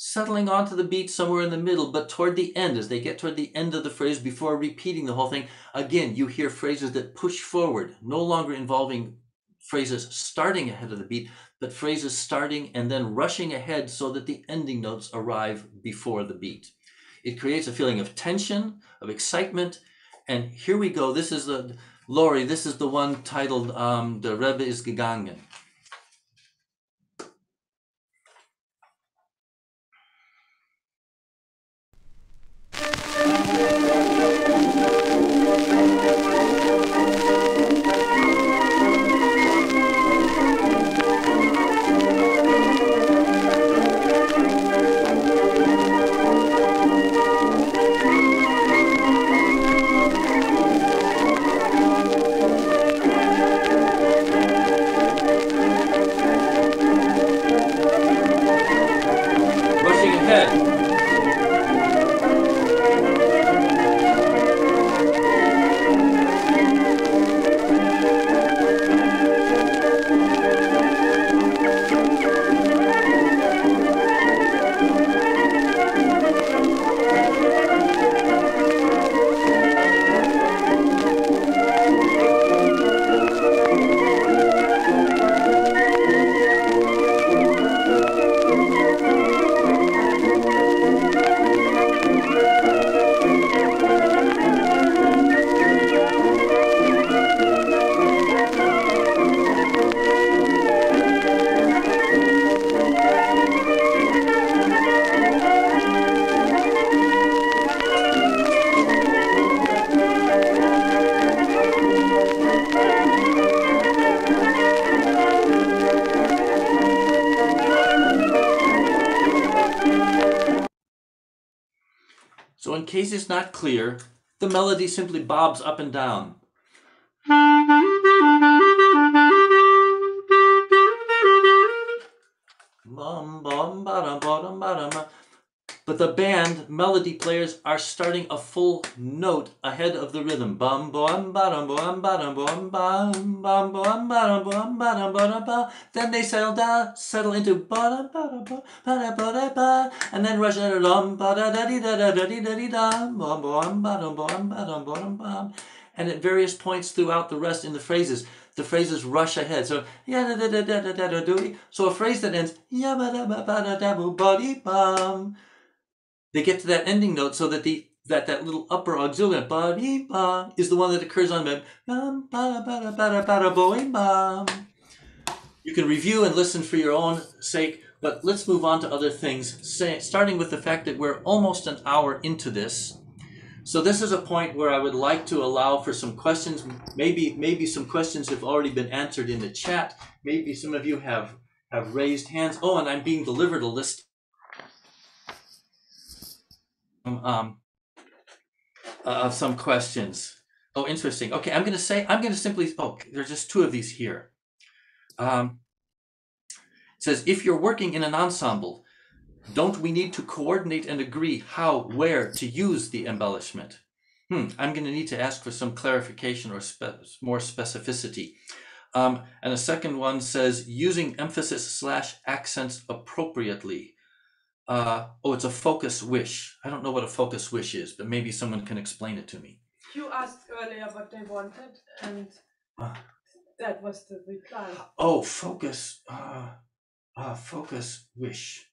settling onto the beat somewhere in the middle, but toward the end, as they get toward the end of the phrase before repeating the whole thing, again, you hear phrases that push forward, no longer involving phrases starting ahead of the beat, but phrases starting and then rushing ahead so that the ending notes arrive before the beat. It creates a feeling of tension, of excitement, and here we go. This is the Lori. This is the one titled um, "The Rebbe is gegangen." Clear, the melody simply bobs up and down. But the band melody players are starting a full note ahead of the rhythm. Bum bum ba-dum bum ba-dum bum bum bum bum ba-dum bum ba-dum ba-dum ba. Then they settle down, settle into ba-dum ba ba-dum ba-dum ba, and then rush out dum ba-da-da-dee-da-da-da-dee-da-dee-dum bum bum ba-dum bum ba-dum bum bum. And at various points throughout the rest in the phrases, the phrases rush ahead. So yeah da da da da da da da. So a phrase that ends ya ba da ba ba da da ba dee bum they get to that ending note so that the that that little upper auxiliary is the one that occurs on the. You can review and listen for your own sake, but let's move on to other things. Say, starting with the fact that we're almost an hour into this. So this is a point where I would like to allow for some questions. Maybe maybe some questions have already been answered in the chat. Maybe some of you have have raised hands. Oh, and I'm being delivered a list um, of some questions. Oh, interesting. Okay, I'm going to say, I'm going to simply, oh, there's just two of these here. Um, it says, if you're working in an ensemble, don't we need to coordinate and agree how, where to use the embellishment? Hmm, I'm going to need to ask for some clarification or spe- more specificity. Um, and the second one says, using emphasis slash accents appropriately. Uh, oh, it's a focus wish. I don't know what a focus wish is, but maybe someone can explain it to me. You asked earlier what they wanted, and Ah. that was the reply. Oh, focus. Uh, uh, focus wish.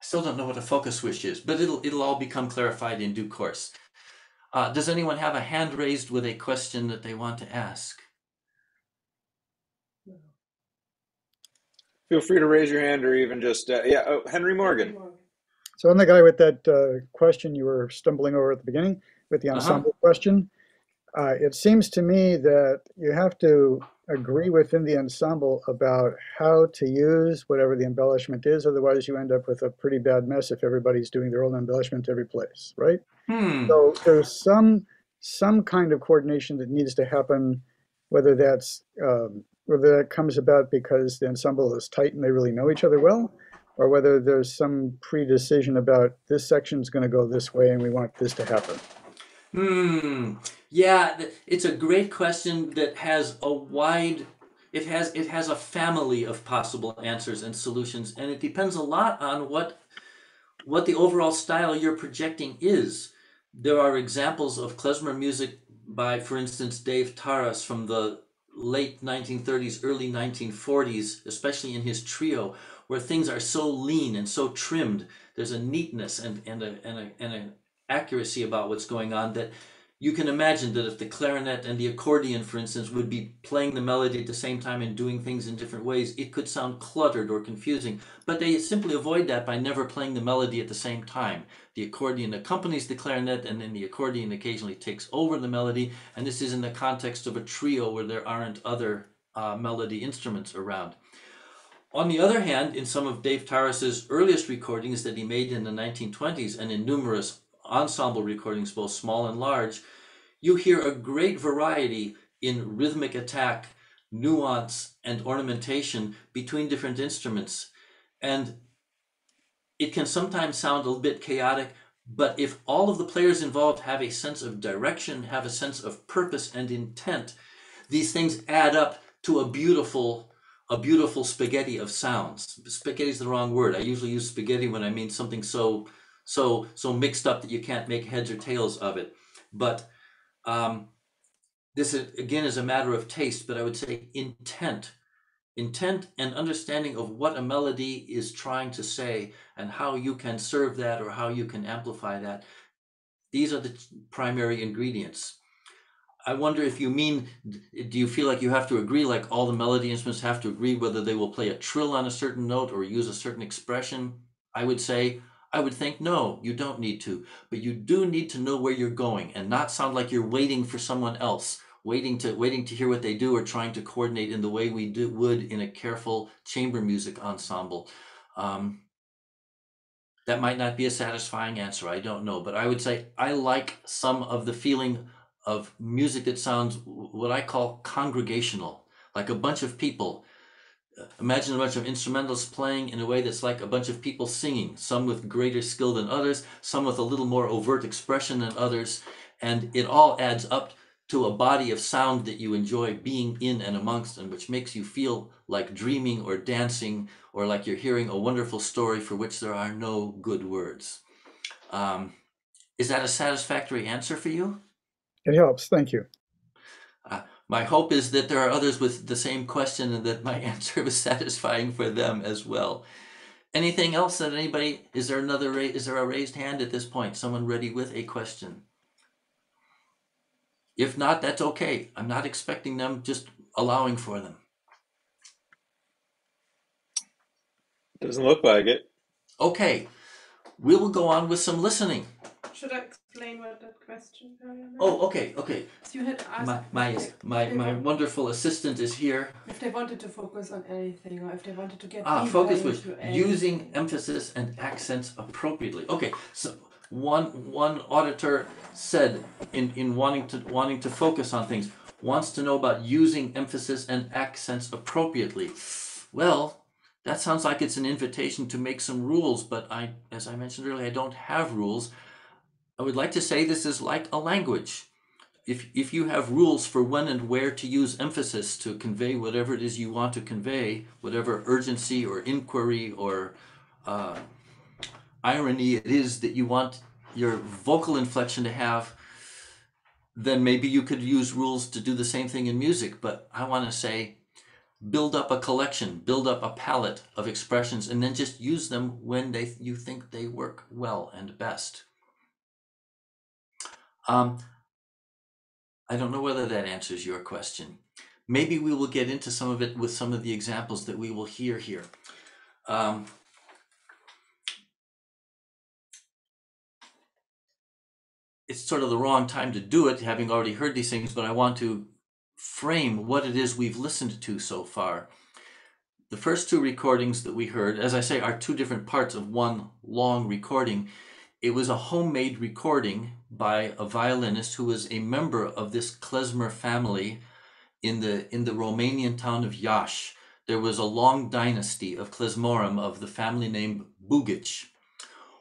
I still don't know what a focus wish is, but it'll it'll all become clarified in due course. Uh, does anyone have a hand raised with a question that they want to ask? Feel free to raise your hand or even just uh, yeah. Oh, Henry Morgan. So I'm the guy with that uh, question you were stumbling over at the beginning with the Uh-huh. ensemble question. Uh, it seems to me that you have to agree within the ensemble about how to use whatever the embellishment is. Otherwise, you end up with a pretty bad mess if everybody's doing their own embellishment every place, right? Hmm. So there's some some kind of coordination that needs to happen, whether that's um, whether that comes about because the ensemble is tight and they really know each other well, or whether there's some pre-decision about this section's going to go this way and we want this to happen. Hmm. Yeah, it's a great question that has a wide it has it has a family of possible answers and solutions and it depends a lot on what what the overall style you're projecting is. There are examples of klezmer music by for instance Dave Tarras from the late 1930s early 1940s especially in his trio where things are so lean and so trimmed there's a neatness and and a and a, and a accuracy about what's going on that you can imagine that if the clarinet and the accordion, for instance, would be playing the melody at the same time and doing things in different ways, it could sound cluttered or confusing. But they simply avoid that by never playing the melody at the same time. The accordion accompanies the clarinet, and then the accordion occasionally takes over the melody. And this is in the context of a trio where there aren't other uh, melody instruments around. On the other hand, in some of Dave Tarras's earliest recordings that he made in the 1920s and in numerous ensemble recordings, both small and large, you hear a great variety in rhythmic attack, nuance, and ornamentation between different instruments. And it can sometimes sound a bit chaotic, but if all of the players involved have a sense of direction, have a sense of purpose and intent, these things add up to a beautiful a beautiful spaghetti of sounds. Spaghetti is the wrong word. I usually use spaghetti when I mean something so so so mixed up that you can't make heads or tails of it. But um, this is, again is a matter of taste, but I would say intent, intent and understanding of what a melody is trying to say and how you can serve that or how you can amplify that. These are the primary ingredients. I wonder if you mean, do you feel like you have to agree, like all the melody instruments have to agree whether they will play a trill on a certain note or use a certain expression? I would say I would think, no, you don't need to. But you do need to know where you're going and not sound like you're waiting for someone else, waiting to waiting to hear what they do or trying to coordinate in the way we do, would in a careful chamber music ensemble. Um, that might not be a satisfying answer. I don't know. But I would say I like some of the feeling of music that sounds what I call congregational, like a bunch of people Imagine a bunch of instrumentals playing in a way that's like a bunch of people singing, some with greater skill than others, some with a little more overt expression than others, and it all adds up to a body of sound that you enjoy being in and amongst, and which makes you feel like dreaming or dancing or like you're hearing a wonderful story for which there are no good words. Um, is that a satisfactory answer for you? It helps. Thank you. My hope is that there are others with the same question and that my answer was satisfying for them as well. Anything else that anybody, is there another, is there a raised hand at this point? Someone ready with a question? If not, that's okay. I'm not expecting them, just allowing for them. Doesn't look like it. Okay, we will go on with some listening. Should I explain what that question meant? Oh, okay, okay. So you had asked My, my, my, my wonderful assistant is here. if they wanted to focus on anything or if they wanted to get Ah, focus was using emphasis and accents appropriately. Okay, so one one auditor said in, in wanting to wanting to focus on things wants to know about using emphasis and accents appropriately. Well, that sounds like it's an invitation to make some rules, but I as I mentioned earlier, I don't have rules. I would like to say this is like a language. If if you have rules for when and where to use emphasis to convey whatever it is you want to convey, whatever urgency or inquiry or uh, irony it is that you want your vocal inflection to have, then maybe you could use rules to do the same thing in music. But I want to say, build up a collection, build up a palette of expressions, and then just use them when they you think they work well and best. Um, I don't know whether that answers your question. Maybe we will get into some of it with some of the examples that we will hear here. Um, it's sort of the wrong time to do it, having already heard these things, but I want to frame what it is we've listened to so far. The first two recordings that we heard, as I say, are two different parts of one long recording. It was a homemade recording by a violinist who was a member of this klezmer family in the in the Romanian town of Iași. there was a long dynasty of klezmorim of the family named Bughici.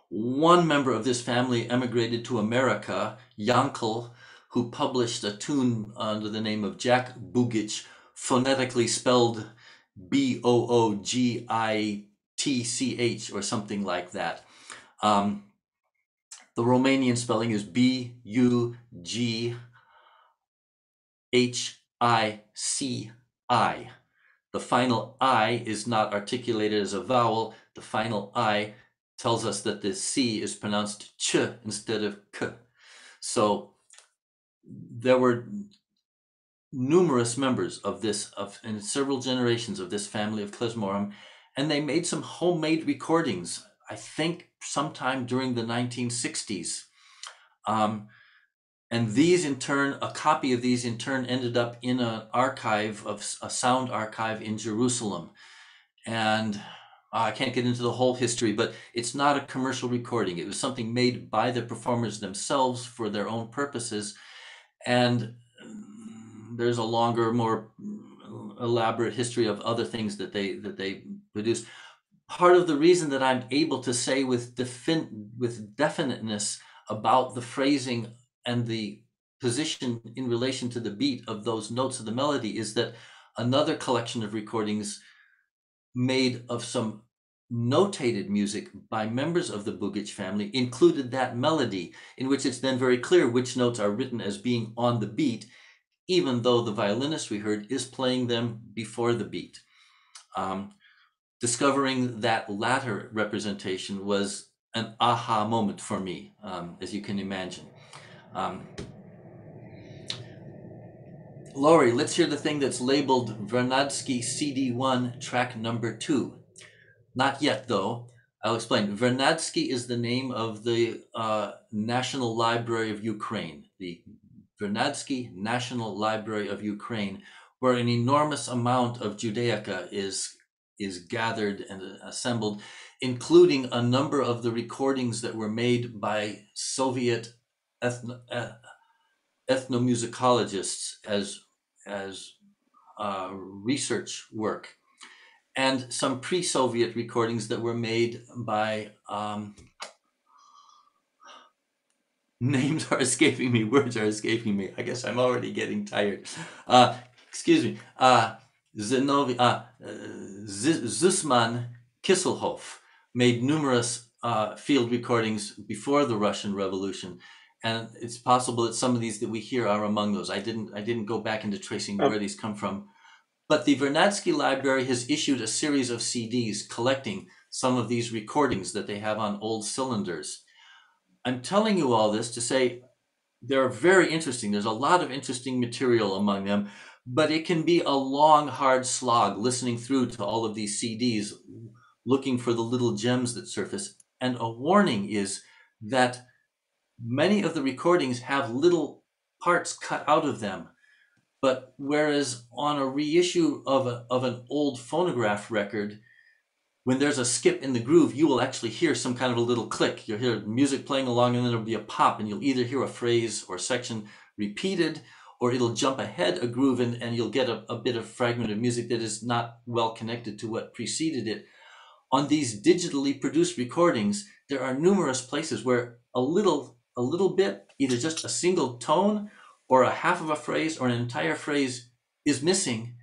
One member of this family emigrated to America, Yankel, who published a tune under the name of Jack Bugich, phonetically spelled B O O G I T C H or something like that. Um, the Romanian spelling is B U G H I C I. The final I is not articulated as a vowel. The final I tells us that the C is pronounced ch instead of k. So there were numerous members of this of in several generations of this family of klezmorim, and they made some homemade recordings. I think sometime during the 1960s. Um, and these in turn, a copy of these in turn ended up in an archive of a sound archive in Jerusalem. And uh, I can't get into the whole history, but it's not a commercial recording. It was something made by the performers themselves for their own purposes. And mm, there's a longer, more elaborate history of other things that they that they produced. Part of the reason that I'm able to say with defin- with definiteness about the phrasing and the position in relation to the beat of those notes of the melody is that another collection of recordings made of some notated music by members of the Bughici family included that melody, in which it's then very clear which notes are written as being on the beat, even though the violinist we heard is playing them before the beat. Um, discovering that latter representation was an aha moment for me, um, as you can imagine. Um, Laurie, let's hear the thing that's labeled Vernadsky CD1 track number two. Not yet, though. I'll explain. Vernadsky is the name of the uh, National Library of Ukraine, the Vernadsky National Library of Ukraine, where an enormous amount of Judaica is is gathered and assembled, including a number of the recordings that were made by Soviet ethno, uh, ethnomusicologists as as uh, research work, and some pre-Soviet recordings that were made by um, names are escaping me, words are escaping me. I guess I'm already getting tired. Uh, excuse me. Uh, Zinovi, uh, Zusman Kisselhoff made numerous uh, field recordings before the Russian Revolution and it's possible that some of these that we hear are among those. I didn't I didn't go back into tracing Oh. where these come from, but the Vernadsky Library has issued a series of CDs collecting some of these recordings that they have on old cylinders. I'm telling you all this to say they're very interesting. There's a lot of interesting material among them, but it can be a long, hard slog listening through to all of these CDs, looking for the little gems that surface. And a warning is that many of the recordings have little parts cut out of them. But whereas on a reissue of, a, of an old phonograph record, when there's a skip in the groove, you will actually hear some kind of a little click. You'll hear music playing along, and then there'll be a pop, and you'll either hear a phrase or section repeated, or it'll jump ahead a groove, and, and you'll get a, a bit of fragment of music that is not well connected to what preceded it. On these digitally produced recordings, there are numerous places where a little a little bit, either just a single tone or a half of a phrase or an entire phrase is missing,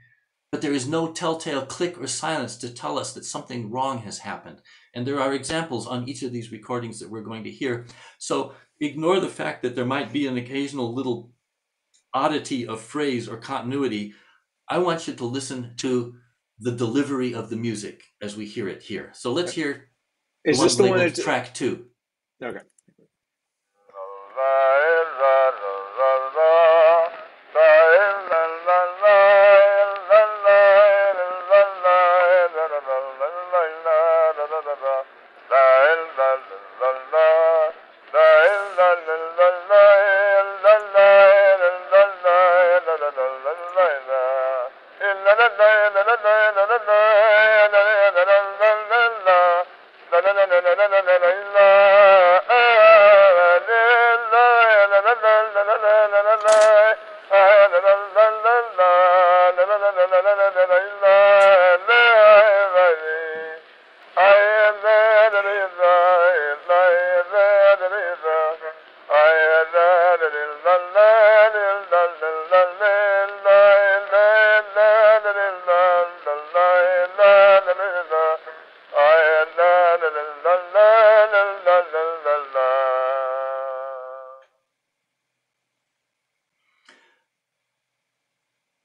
but there is no telltale click or silence to tell us that something wrong has happened. And there are examples on each of these recordings that we're going to hear. So ignore the fact that there might be an occasional little oddity of phrase or continuity. I want you to listen to the delivery of the music as we hear it here. So let's hear Is this the one track two. Okay.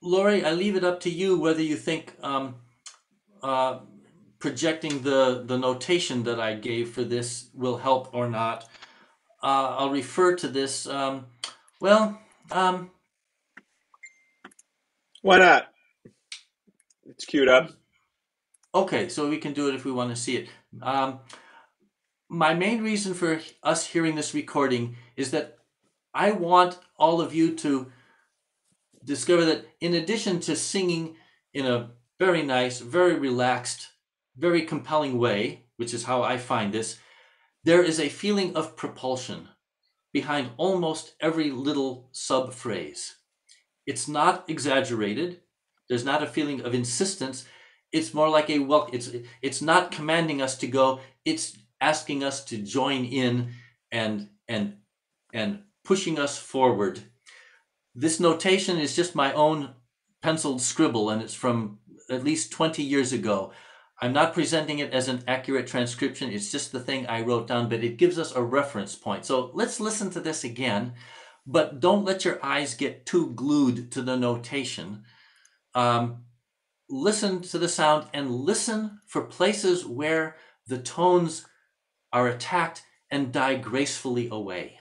Lori, I leave it up to you whether you think um, uh, projecting the, the notation that I gave for this will help or not. Uh, I'll refer to this. Um, well, um, Why not? It's queued up. okay, so we can do it if we want to see it. Um, my main reason for us hearing this recording is that I want all of you to discover that in addition to singing in a very nice, very relaxed, very compelling way, which is how I find this, there is a feeling of propulsion behind almost every little sub phrase. It's not exaggerated. There's not a feeling of insistence. It's more like a well. It's it's not commanding us to go. It's asking us to join in and and and pushing us forward. This notation is just my own penciled scribble, and it's from at least 20 years ago. I'm not presenting it as an accurate transcription. It's just the thing I wrote down, but it gives us a reference point. So let's listen to this again, but don't let your eyes get too glued to the notation. Um, listen to the sound and listen for places where the tones are attacked and die gracefully away.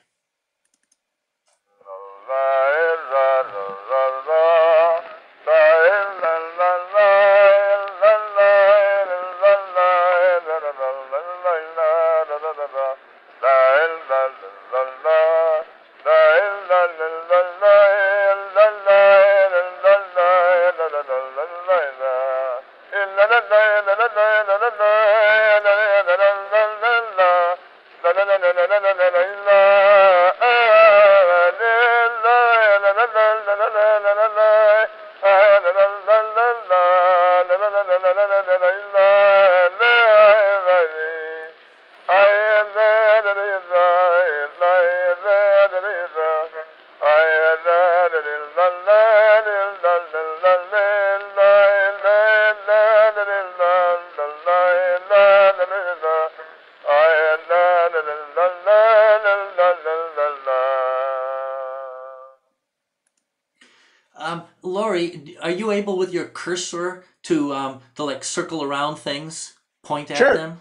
Laurie, are you able with your cursor to um, to like circle around things, point at Sure. them?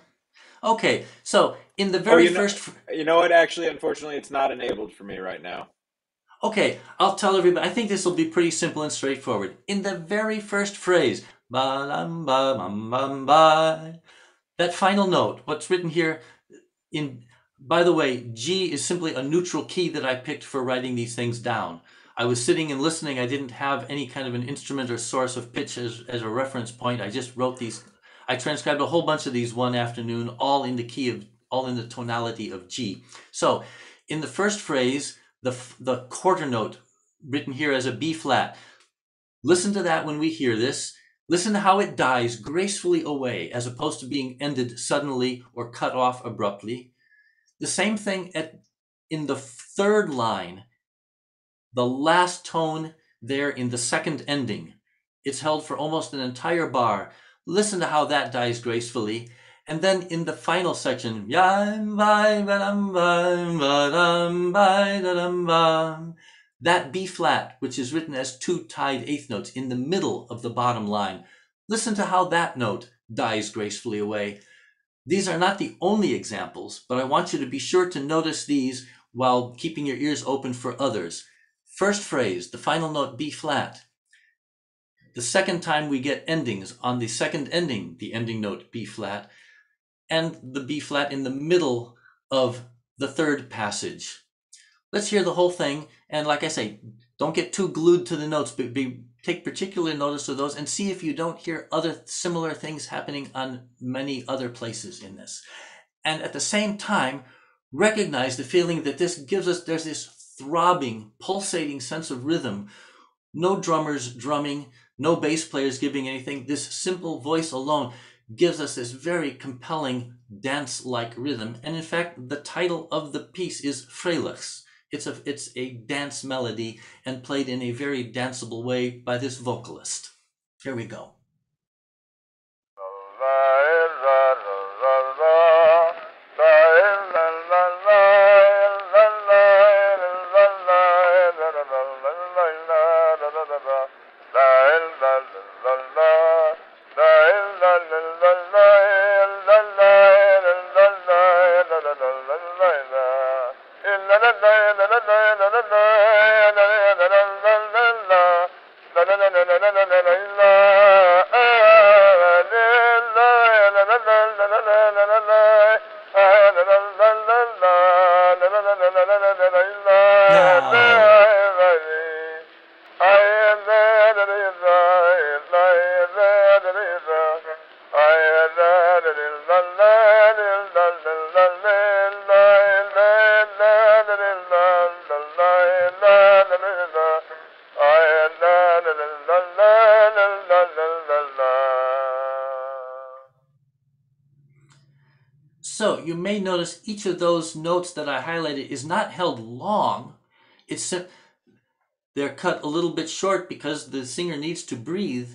Okay, so in the Oh, very you first, fr- you know what? Actually, unfortunately, it's not enabled for me right now. okay, I'll tell everybody. I think this will be pretty simple and straightforward. In the very first phrase, ba dum ba bum bum ba, that final note, what's written here in by the way, G is simply a neutral key that I picked for writing these things down. I was sitting and listening. I didn't have any kind of an instrument or source of pitch as, as a reference point. I just wrote these. I transcribed a whole bunch of these one afternoon, all in the key of, all in the tonality of G. So, in the first phrase, the the quarter note written here as a B flat. Listen to that when we hear this. Listen to how it dies gracefully away, as opposed to being ended suddenly or cut off abruptly. The same thing at in the third line, the last tone there in the second ending. It's held for almost an entire bar. Listen to how that dies gracefully. And then in the final section, that B flat, which is written as two tied eighth notes in the middle of the bottom line. Listen to how that note dies gracefully away. These are not the only examples, but I want you to be sure to notice these while keeping your ears open for others. First phrase, the final note B flat. The second time we get endings on the second ending, the ending note B flat, and the B flat in the middle of the third passage. Let's hear the whole thing, and like I say, don't get too glued to the notes, but be, take particular notice of those and see if you don't hear other similar things happening on many other places in this. And at the same time, recognize the feeling that this gives us, there's this throbbing, pulsating sense of rhythm. No drummers drumming, no bass players giving anything. This simple voice alone gives us this very compelling dance like rhythm. And in fact, the title of the piece is Freilachs. It's a, it's a dance melody and played in a very danceable way by this vocalist. Here we go. So you may notice each of those notes that I highlighted is not held long. It's they're cut a little bit short because the singer needs to breathe,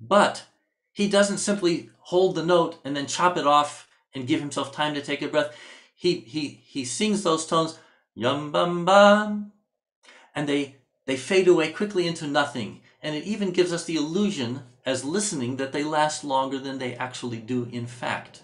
but he doesn't simply hold the note and then chop it off and give himself time to take a breath. He he he sings those tones yum bum bum and they they fade away quickly into nothing and it even gives us the illusion as listening that they last longer than they actually do in fact.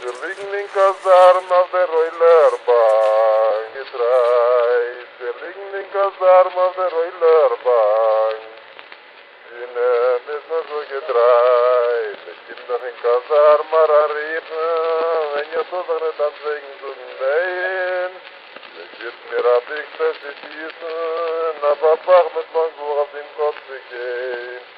Der Ringling aus der auf der Reulerbank ist reiß. Der Ringling Kasarm auf der Reulerbank. Die Nähm ist nur so gedreit. Ich bin doch in Kasarm Marariefe. Wenn ihr so sagt, dann singen zu den Wehen. Ich gib mir ab, ich fäsch die Tiefen. Na, Papa, mit meinem so, auf den Kopf zu gehen?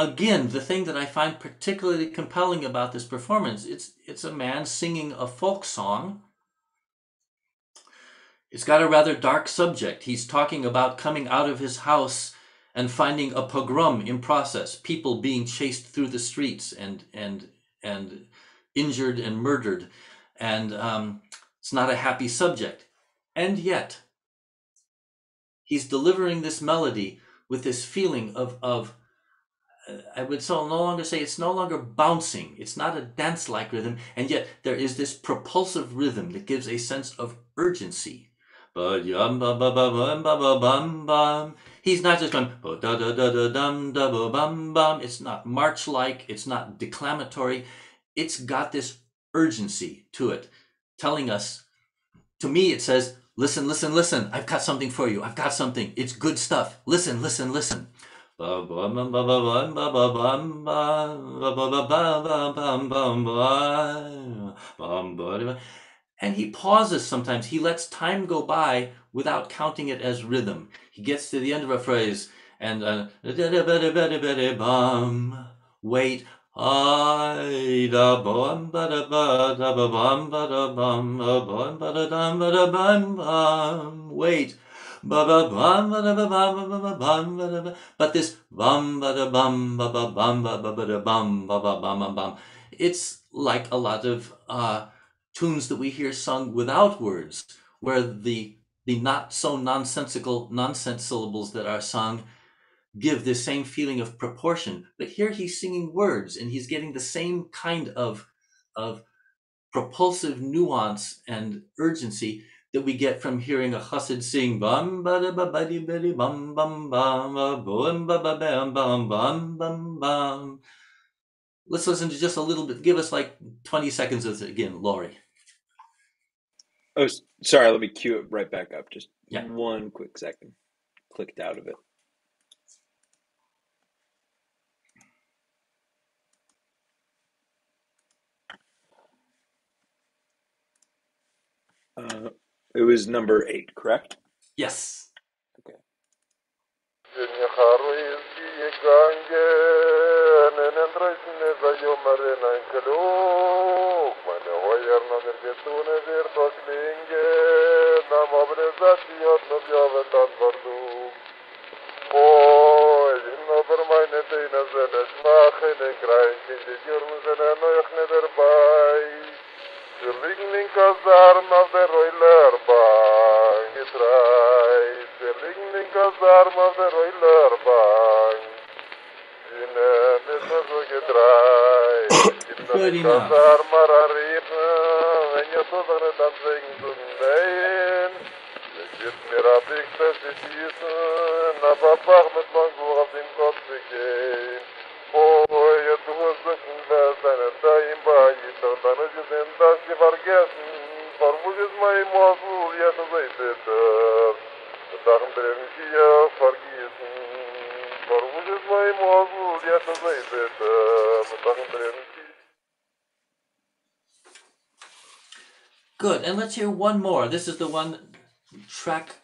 Again, the thing that I find particularly compelling about this performance, it's it's a man singing a folk song. It's got a rather dark subject. He's talking about coming out of his house and finding a pogrom in process, people being chased through the streets and and and injured and murdered, and um, it's not a happy subject. And yet, he's delivering this melody with this feeling of of I would so no longer say it's no longer bouncing. It's not a dance-like rhythm, and yet there is this propulsive rhythm that gives a sense of urgency. But yum bum bum bum bum bum bum. He's not just going da da da da dum da bum bum. It's not march-like. It's not declamatory. It's got this urgency to it, telling us. To me, it says, "Listen, listen, listen. I've got something for you. I've got something. It's good stuff. Listen, listen, listen." And he pauses sometimes. He lets time go by without counting it as rhythm. He gets to the end of a phrase and uh, wait. Bum bum bum. Wait. But this bum ba da bum ba ba bum ba ba ba bum ba ba bum bum bum. It's like a lot of uh, tunes that we hear sung without words, where the the not so nonsensical nonsense syllables that are sung give this same feeling of proportion. But here he's singing words and he's getting the same kind of of propulsive nuance and urgency that we get from hearing a chassid sing bum ba da ba ba di ba di bum bum bum ba bum ba ba bam bum bum bum bum. Let's listen to just a little bit. Give us like 20 seconds of it again, Laurie. Oh, sorry. Let me cue it right back up. Just Yeah. one quick second. Clicked out of it. Uh, it was number eight, correct? Yes. gärna när getone Sie liegen in Kasarn auf der Reulerbank, die drei. Sie liegen in Kasarn auf der Reulerbank, die nehmen es er so gedreht. Gibt noch in Kasarn mal er ein wenn ihr so dann dann singen zu um nein. Es gibt mir ein Weg, dass oh, ich hieße, na papach mit Mangur auf den Kopf zu gehen. Oh, ihr tust es in der Seine Zeit. Good. And let's hear one more. This is the one track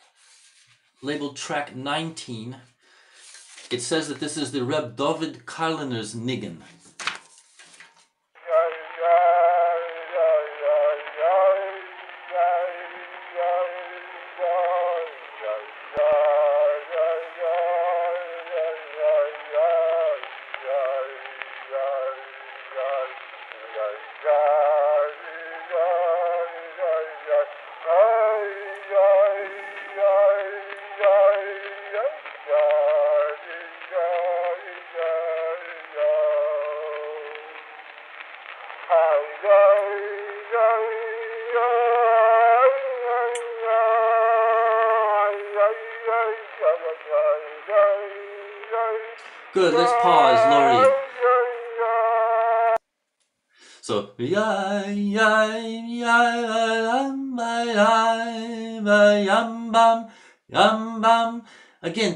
labeled track 19. It says that this is the Reb David Karliner's Niggin.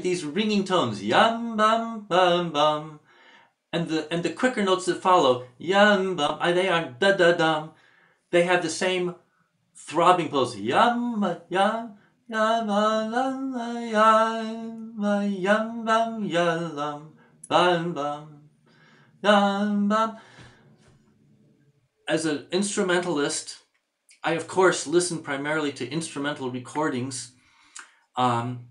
These ringing tones yam bam bam bam, and the and the quicker notes that follow yam bam. They aren't da da dum. They have the same throbbing pulse yam yam yam yam yam yam bam yam bam bam yam bam as an instrumentalist, I of course listen primarily to instrumental recordings, um,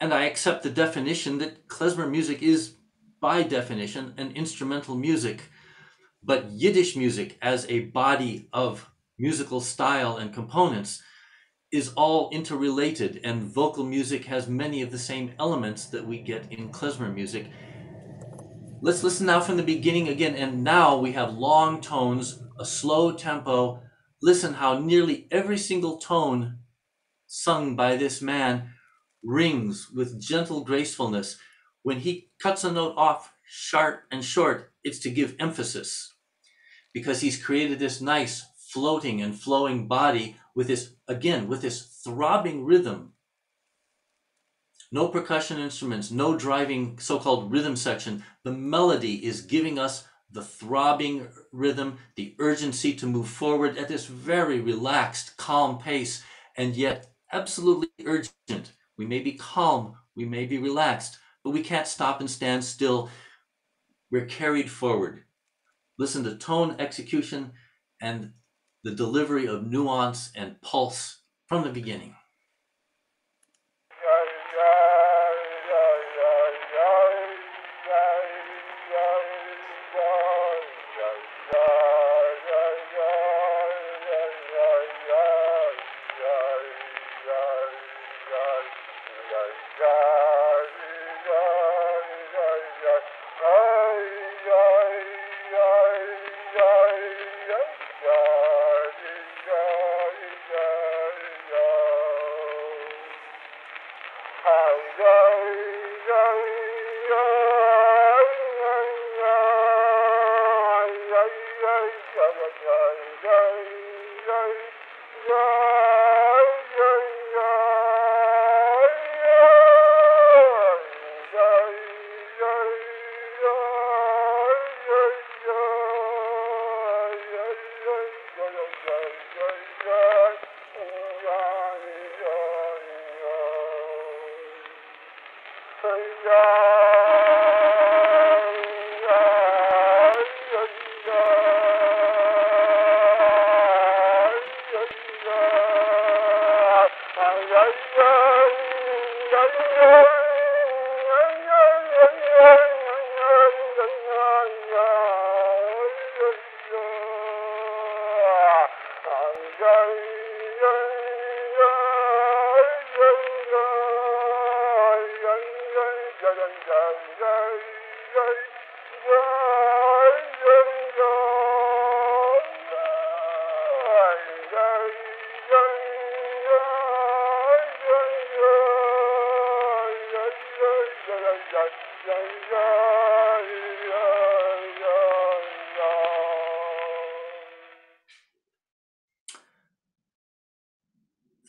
and I accept the definition that klezmer music is, by definition, an instrumental music. But Yiddish music, as a body of musical style and components, is all interrelated, and vocal music has many of the same elements that we get in klezmer music. Let's listen now from the beginning again, and now we have long tones, a slow tempo. Listen how nearly every single tone sung by this man rings with gentle gracefulness. When he cuts a note off sharp and short, it's to give emphasis because he's created this nice floating and flowing body with this, again, with this throbbing rhythm. No percussion instruments, no driving so called rhythm section. The melody is giving us the throbbing rhythm, the urgency to move forward at this very relaxed, calm pace, and yet absolutely urgent. We may be calm, we may be relaxed, but we can't stop and stand still. We're carried forward. Listen to tone execution and the delivery of nuance and pulse from the beginning.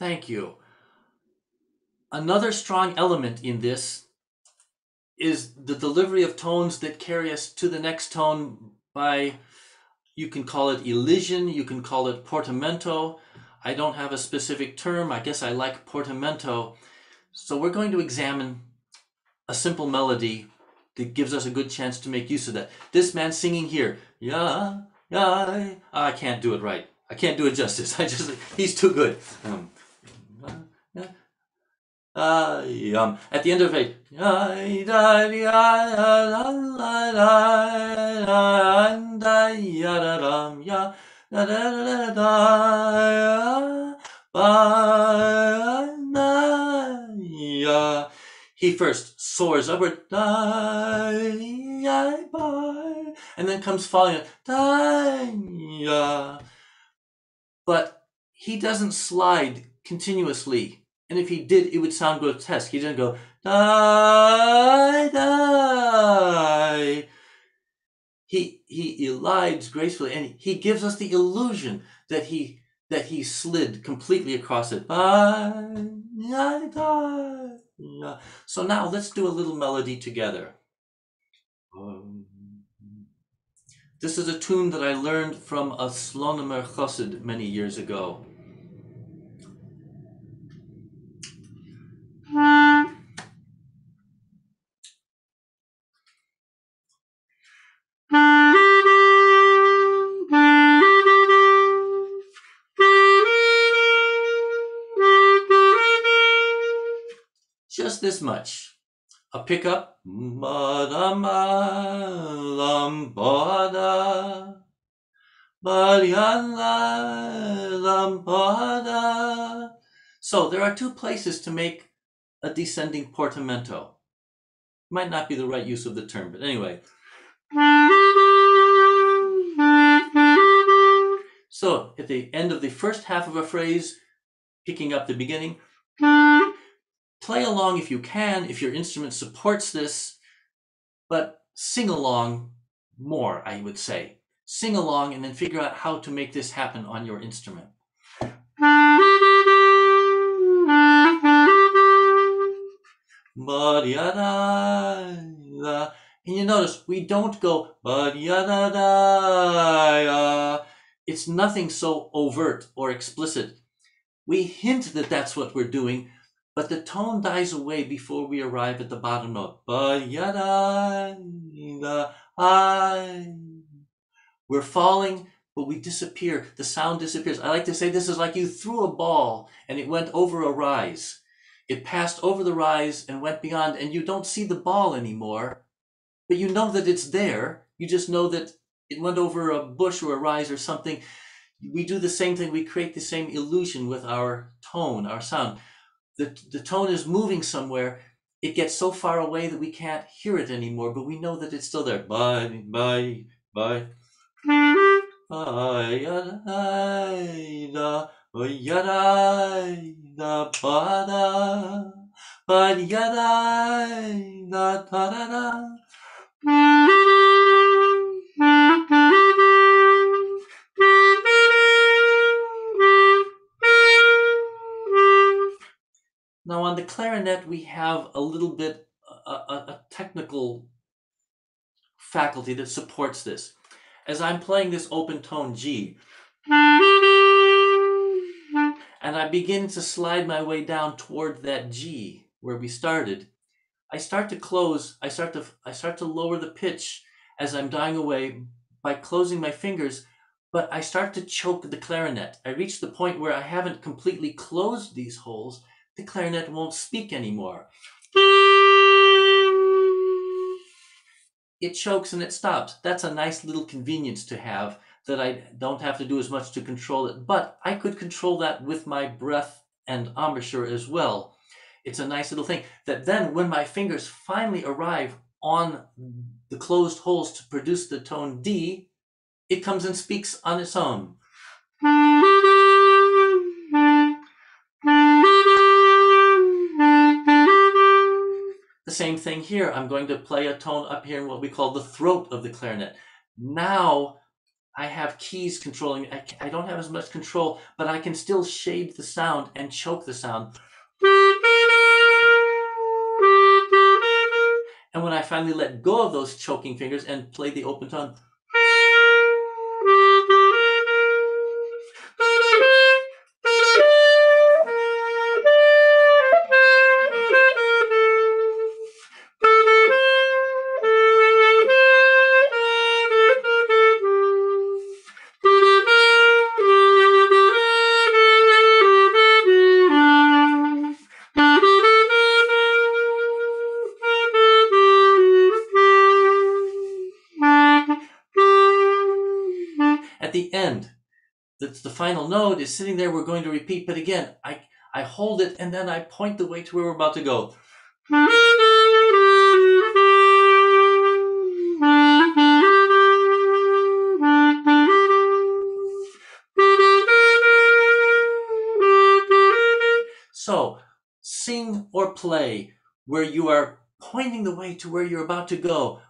Thank you. Another strong element in this is the delivery of tones that carry us to the next tone by, you can call it elision, you can call it portamento. I don't have a specific term. I guess I like portamento. So we're going to examine a simple melody that gives us a good chance to make use of that. This man singing here, yeah, yeah, I can't do it right. I can't do it justice. I just, he's too good. Um, um, at the end of it, he first soars upward, and then comes falling, but he doesn't slide continuously and if he did, it would sound grotesque. He didn't go, die, die. He, he elides gracefully and he gives us the illusion that he that he slid completely across it. So now let's do a little melody together. Um, this is a tune that I learned from a Slonimer Chassid many years ago. Just this much. A pickup. Lambada. Lambada. So there are two places to make a descending portamento. Might not be the right use of the term, but anyway. So at the end of the first half of a phrase, picking up the beginning, play along if you can, if your instrument supports this, but sing along more, I would say. Sing along and then figure out how to make this happen on your instrument. Uh, and you notice we don't go uh, it's nothing so overt or explicit. We hint that that's what we're doing, but the tone dies away before we arrive at the bottom note. Uh, we're falling, but we disappear. The sound disappears. I like to say this is like you threw a ball and it went over a rise. It passed over the rise and went beyond, and you don't see the ball anymore, but you know that it's there. You just know that it went over a bush or a rise or something. We do the same thing. We create the same illusion with our tone, our sound. The, the tone is moving somewhere. It gets so far away that we can't hear it anymore, but we know that it's still there. Bye, bye, bye. Now on the clarinet, we have a little bit, a, a, a, technical faculty that supports this. As I'm playing this open tone G, and I begin to slide my way down toward that G where we started, I start to close, I start to, I start to lower the pitch as I'm dying away by closing my fingers, but I start to choke the clarinet. I reach the point where I haven't completely closed these holes the clarinet won't speak anymore. It chokes and it stops. That's a nice little convenience to have that I don't have to do as much to control it, but I could control that with my breath and embouchure as well. It's a nice little thing that then when my fingers finally arrive on the closed holes to produce the tone D, it comes and speaks on its own. The same thing here. I'm going to play a tone up here in what we call the throat of the clarinet. Now I have keys controlling. I, I don't have as much control, but I can still shade the sound and choke the sound. And when I finally let go of those choking fingers and play the open tone, note is sitting there we're going to repeat but again i i hold it and then i point the way to where we're about to go. So sing or play where you are pointing the way to where you're about to go.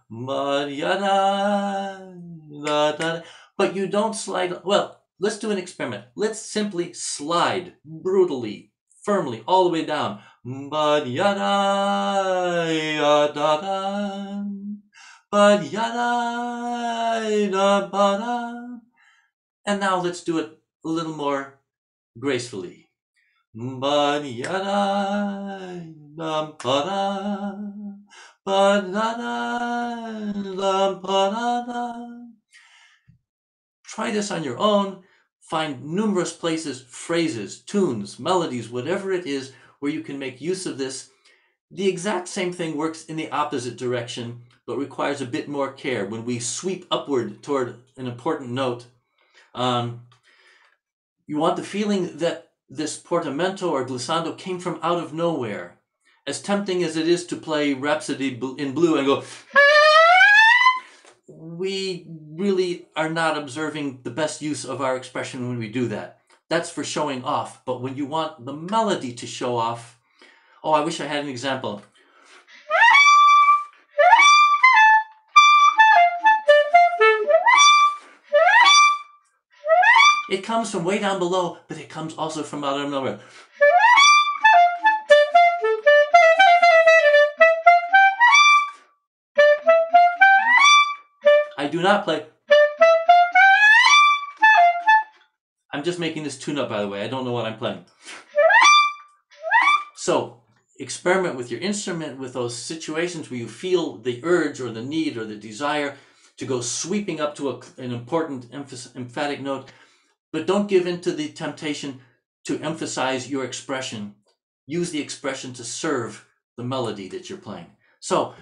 But you don't slide well let's do an experiment let's simply slide brutally firmly all the way down Ba-ya-da, ya-da-da. Ba-ya-da, da-ba-da. and now let's do it a little more gracefully Ba-ya-da, da-ba-da. Ba-da-da, da-ba-da-da. Try this on your own. Find numerous places, phrases, tunes, melodies, whatever it is, where you can make use of this. The exact same thing works in the opposite direction, but requires a bit more care. When we sweep upward toward an important note, um, you want the feeling that this portamento or glissando came from out of nowhere. As tempting as it is to play Rhapsody in Blue and go, we really are not observing the best use of our expression when we do that. That's for showing off. But when you want the melody to show off, oh, I wish I had an example. It comes from way down below, but it comes also from out of nowhere. Do not play. I'm just making this tune up, by the way. I don't know what I'm playing. So, experiment with your instrument with those situations where you feel the urge or the need or the desire to go sweeping up to a, an important emphatic note, but don't give in to the temptation to emphasize your expression. Use the expression to serve the melody that you're playing. So,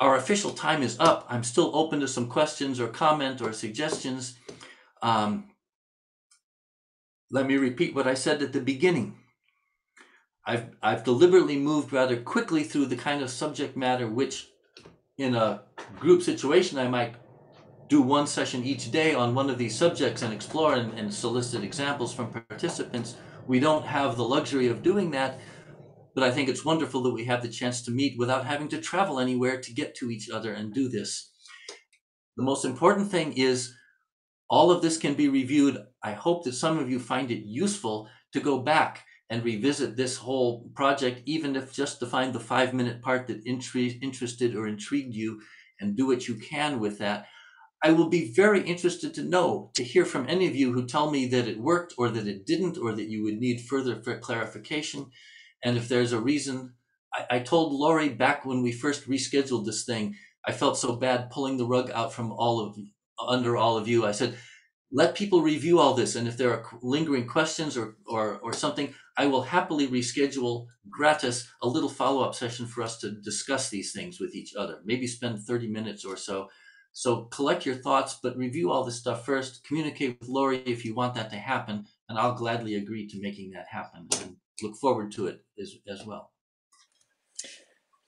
our official time is up. I'm still open to some questions or comment or suggestions. Um, let me repeat what I said at the beginning. I've, I've deliberately moved rather quickly through the kind of subject matter which, in a group situation, I might do one session each day on one of these subjects and explore and, and solicit examples from participants. We don't have the luxury of doing that, but I think it's wonderful that we have the chance to meet without having to travel anywhere to get to each other and do this. The most important thing is all of this can be reviewed. I hope that some of you find it useful to go back and revisit this whole project, even if just to find the five minute part that intri- interested or intrigued you and do what you can with that. I will be very interested to know, to hear from any of you who tell me that it worked or that it didn't, or that you would need further clarification. And if there's a reason, I, I told Lori back when we first rescheduled this thing, I felt so bad pulling the rug out from all of under all of you. I said, let people review all this, and if there are lingering questions or or, or something, I will happily reschedule gratis a little follow up session for us to discuss these things with each other. Maybe spend 30 minutes or so So collect your thoughts, but review all this stuff first. Communicate with Lori if you want that to happen, and I'll gladly agree to making that happen and look forward to it as, as well.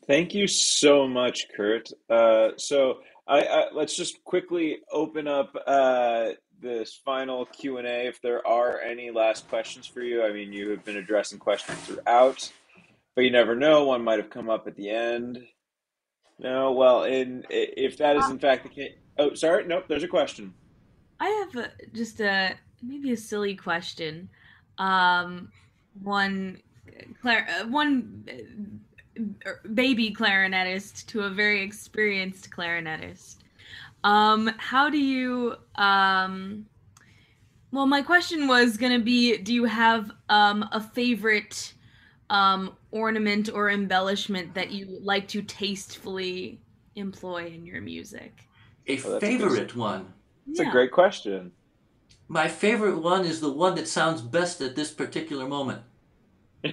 Thank you so much, Kurt. Uh, so I, I, let's just quickly open up uh, this final Q and A. If there are any last questions for you, I mean, you have been addressing questions throughout, but you never know; one might have come up at the end. No, well, in if that is in fact the case. Oh, sorry. Nope. There's a question. I have a, just a maybe a silly question. Um, one, clar- uh, one uh, baby clarinetist to a very experienced clarinetist. Um, how do you? Um, well, my question was gonna be: Do you have um, a favorite um, ornament or embellishment that you like to tastefully employ in your music? A Well, that's a good- favorite one. It's a great question. My favorite one is the one that sounds best at this particular moment.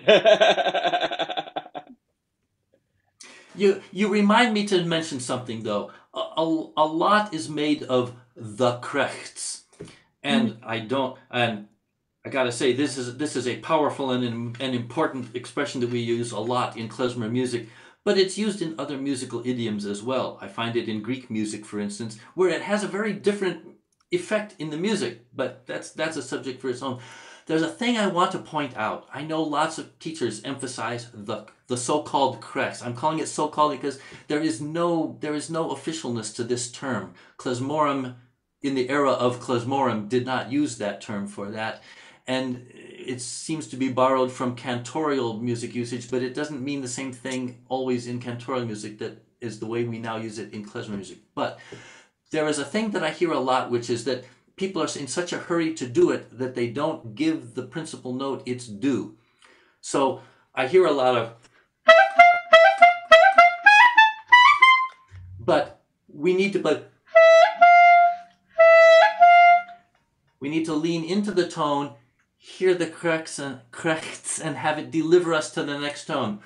You you remind me to mention something though. A, a, a lot is made of the krekhts, and hmm. I don't. And I gotta say this is this is a powerful and an, an important expression that we use a lot in klezmer music. But it's used in other musical idioms as well. I find it in Greek music, for instance, where it has a very different effect in the music. But that's that's a subject for its own. There's a thing I want to point out. I know lots of teachers emphasize the the so-called krekhts. I'm calling it so-called because there is no there is no officialness to this term. Klezmorim in the era of klezmorim did not use that term for that. And it seems to be borrowed from cantorial music usage, but it doesn't mean the same thing always in cantorial music that is the way we now use it in klezmer music. But there is a thing that I hear a lot, which is that people are in such a hurry to do it that they don't give the principal note its due. So I hear a lot of, but we need to, but we need to lean into the tone, hear the cracks and cracks, and have it deliver us to the next tone.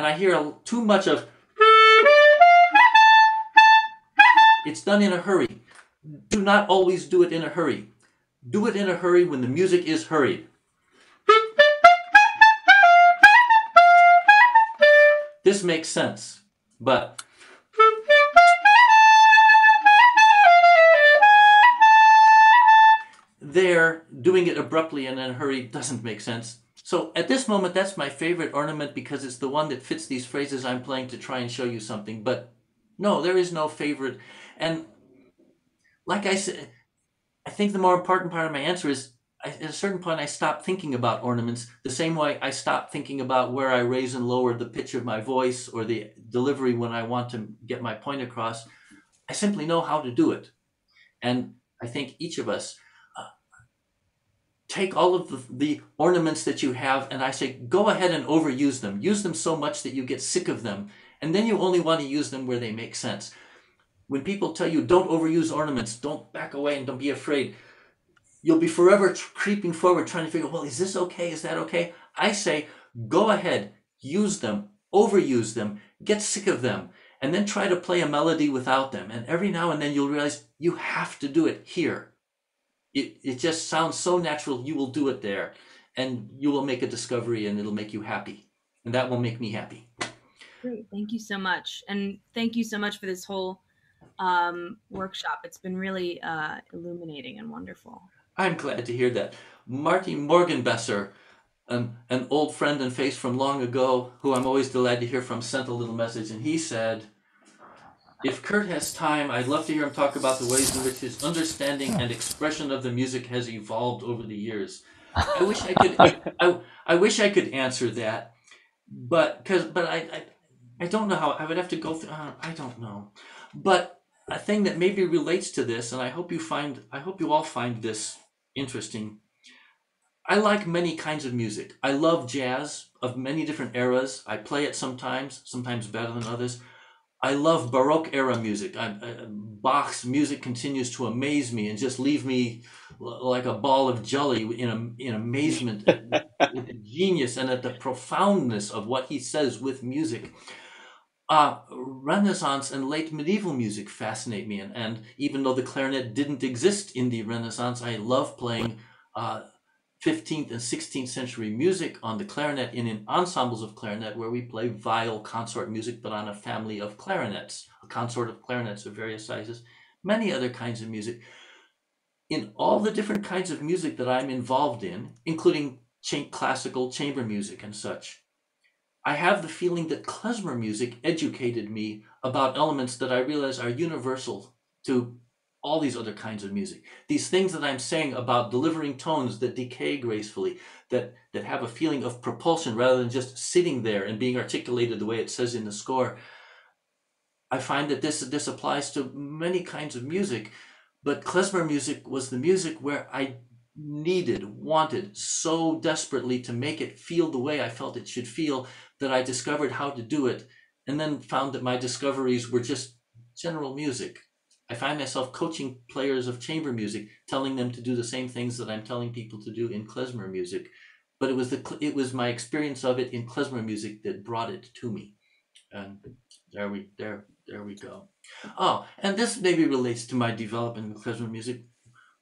And I hear a, too much of It's done in a hurry. Do not always do it in a hurry. Do it in a hurry when the music is hurried. This makes sense, but there, doing it abruptly and in a hurry doesn't make sense. So at this moment, that's my favorite ornament because it's the one that fits these phrases I'm playing to try and show you something. But no, there is no favorite. And like I said, I think the more important part of my answer is at a certain point I stopped thinking about ornaments the same way I stopped thinking about where I raise and lower the pitch of my voice or the delivery when I want to get my point across. I simply know how to do it. And I think each of us take all of the, the ornaments that you have and I say, go ahead and overuse them. Use them so much that you get sick of them. And then you only want to use them where they make sense when people tell you don't overuse ornaments, don't back away and don't be afraid, you'll be forever creeping forward trying to figure, well, is this okay? Is that okay? I say, go ahead, use them, overuse them, get sick of them, and then try to play a melody without them. And every now and then you'll realize you have to do it here. It, it just sounds so natural, you will do it there. And you will make a discovery and it'll make you happy. And that will make me happy. Great. Thank you so much. And thank you so much for this whole um, workshop. It's been really uh, illuminating and wonderful. I'm glad to hear that. Marty Morgenbesser, an, an old friend and face from long ago, who I'm always delighted to hear from, sent a little message, and he said, if Kurt has time, I'd love to hear him talk about the ways in which his understanding and expression of the music has evolved over the years. I wish I could. I, I wish I could answer that, but because but I, I I don't know how. I would have to go through. Uh, I don't know, but a thing that maybe relates to this, and I hope you find, I hope you all find this interesting. I like many kinds of music. I love jazz of many different eras. I play it sometimes, sometimes better than others. I love Baroque era music. I, I, Bach's music continues to amaze me and just leave me like a ball of jelly in, in amazement at the genius and at the profoundness of what he says with music. Uh, Renaissance and late medieval music fascinate me, and, and, even though the clarinet didn't exist in the Renaissance, I love playing uh, 15th and 16th century music on the clarinet in, in ensembles of clarinet where we play viol consort music, but on a family of clarinets, a consort of clarinets of various sizes, many other kinds of music. In all the different kinds of music that I'm involved in, including classical chamber music and such, I have the feeling that klezmer music educated me about elements that I realize are universal to all these other kinds of music. These things that I'm saying about delivering tones that decay gracefully, that that have a feeling of propulsion rather than just sitting there and being articulated the way it says in the score. I find that this this applies to many kinds of music but klezmer music was the music where I needed, wanted so desperately to make it feel the way I felt it should feel that I discovered how to do it and then found that my discoveries were just general music. I find myself coaching players of chamber music, telling them to do the same things that I'm telling people to do in klezmer music. But it was the it was my experience of it in klezmer music that brought it to me. And there we there there we go. Oh, and this maybe relates to my development in klezmer music.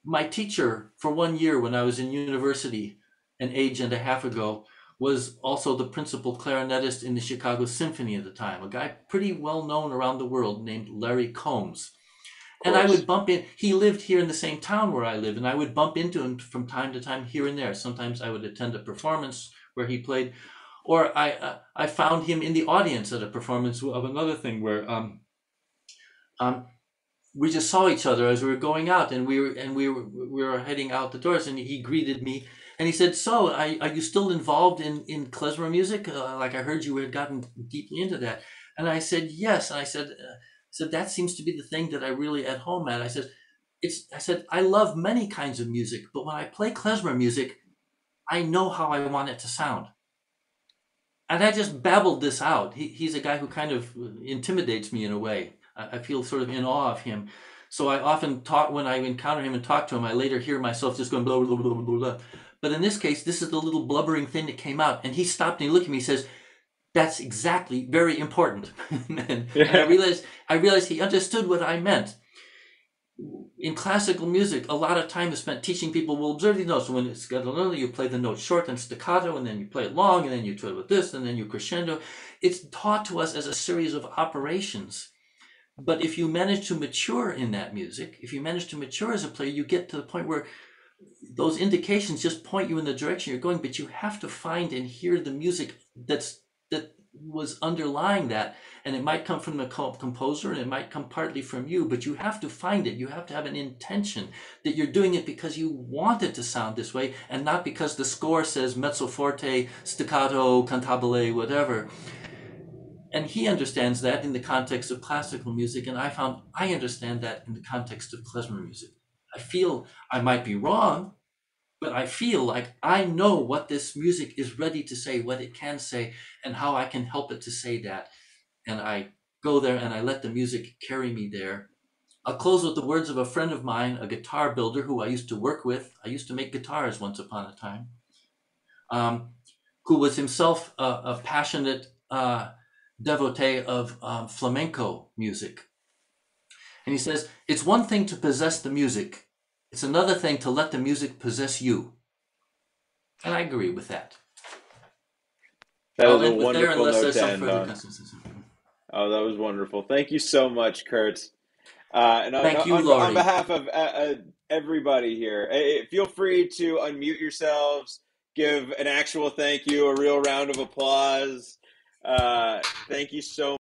My teacher for one year when I was in university, an age and a half ago, was also the principal clarinetist in the Chicago Symphony at the time, a guy pretty well known around the world named Larry Combs. And I would bump in, he lived here in the same town where I live, and I would bump into him from time to time here and there. Sometimes I would attend a performance where he played, or I uh, I found him in the audience at a performance of another thing where um, um, we just saw each other as we were going out, and we were and we were we were heading out the doors, and he greeted me, and he said, "So, are, are you still involved in in klezmer music? Uh, like I heard you had gotten deeply into that." And I said, "Yes." And I said, uh, "said that seems to be the thing that I really at home at." I said, "It's." I said, "I love many kinds of music, but when I play klezmer music, I know how I want it to sound." And I just babbled this out. He, he's a guy who kind of intimidates me in a way. I feel sort of in awe of him. So I often talk when I encounter him and talk to him. I later hear myself just going blah blah blah blah blah. But in this case, this is the little blubbering thing that came out, and he stopped and he looked at me. and says, "That's exactly very important." and, yeah. I realized I realized he understood what I meant. In classical music, a lot of time is spent teaching people. Well, observe these notes. When it's got a you play the note short and staccato, and then you play it long, and then you it with this, and then you crescendo. It's taught to us as a series of operations but if you manage to mature in that music, if you manage to mature as a player, you get to the point where those indications just point you in the direction you're going, but you have to find and hear the music that's that was underlying that. And it might come from the composer and it might come partly from you, but you have to find it. You have to have an intention that you're doing it because you want it to sound this way and not because the score says mezzo forte, staccato, cantabile, whatever and he understands that in the context of classical music, and I found I understand that in the context of klezmer music. I feel I might be wrong, but I feel like I know what this music is ready to say, what it can say, and how I can help it to say that. And I go there and I let the music carry me there. I'll close with the words of a friend of mine, a guitar builder who I used to work with. I used to make guitars once upon a time, um, who was himself a, a passionate uh, devotee of um, flamenco music. And he says, it's one thing to possess the music, it's another thing to let the music possess you. And I agree with that. That was a wonderful note to end on. Oh, that was wonderful. Thank you so much, Kurt. Uh, and Thank on, you, on, Laurie. on behalf of uh, uh, everybody here, eh, eh, feel free to unmute yourselves, give an actual thank you, a real round of applause. Uh, thank you so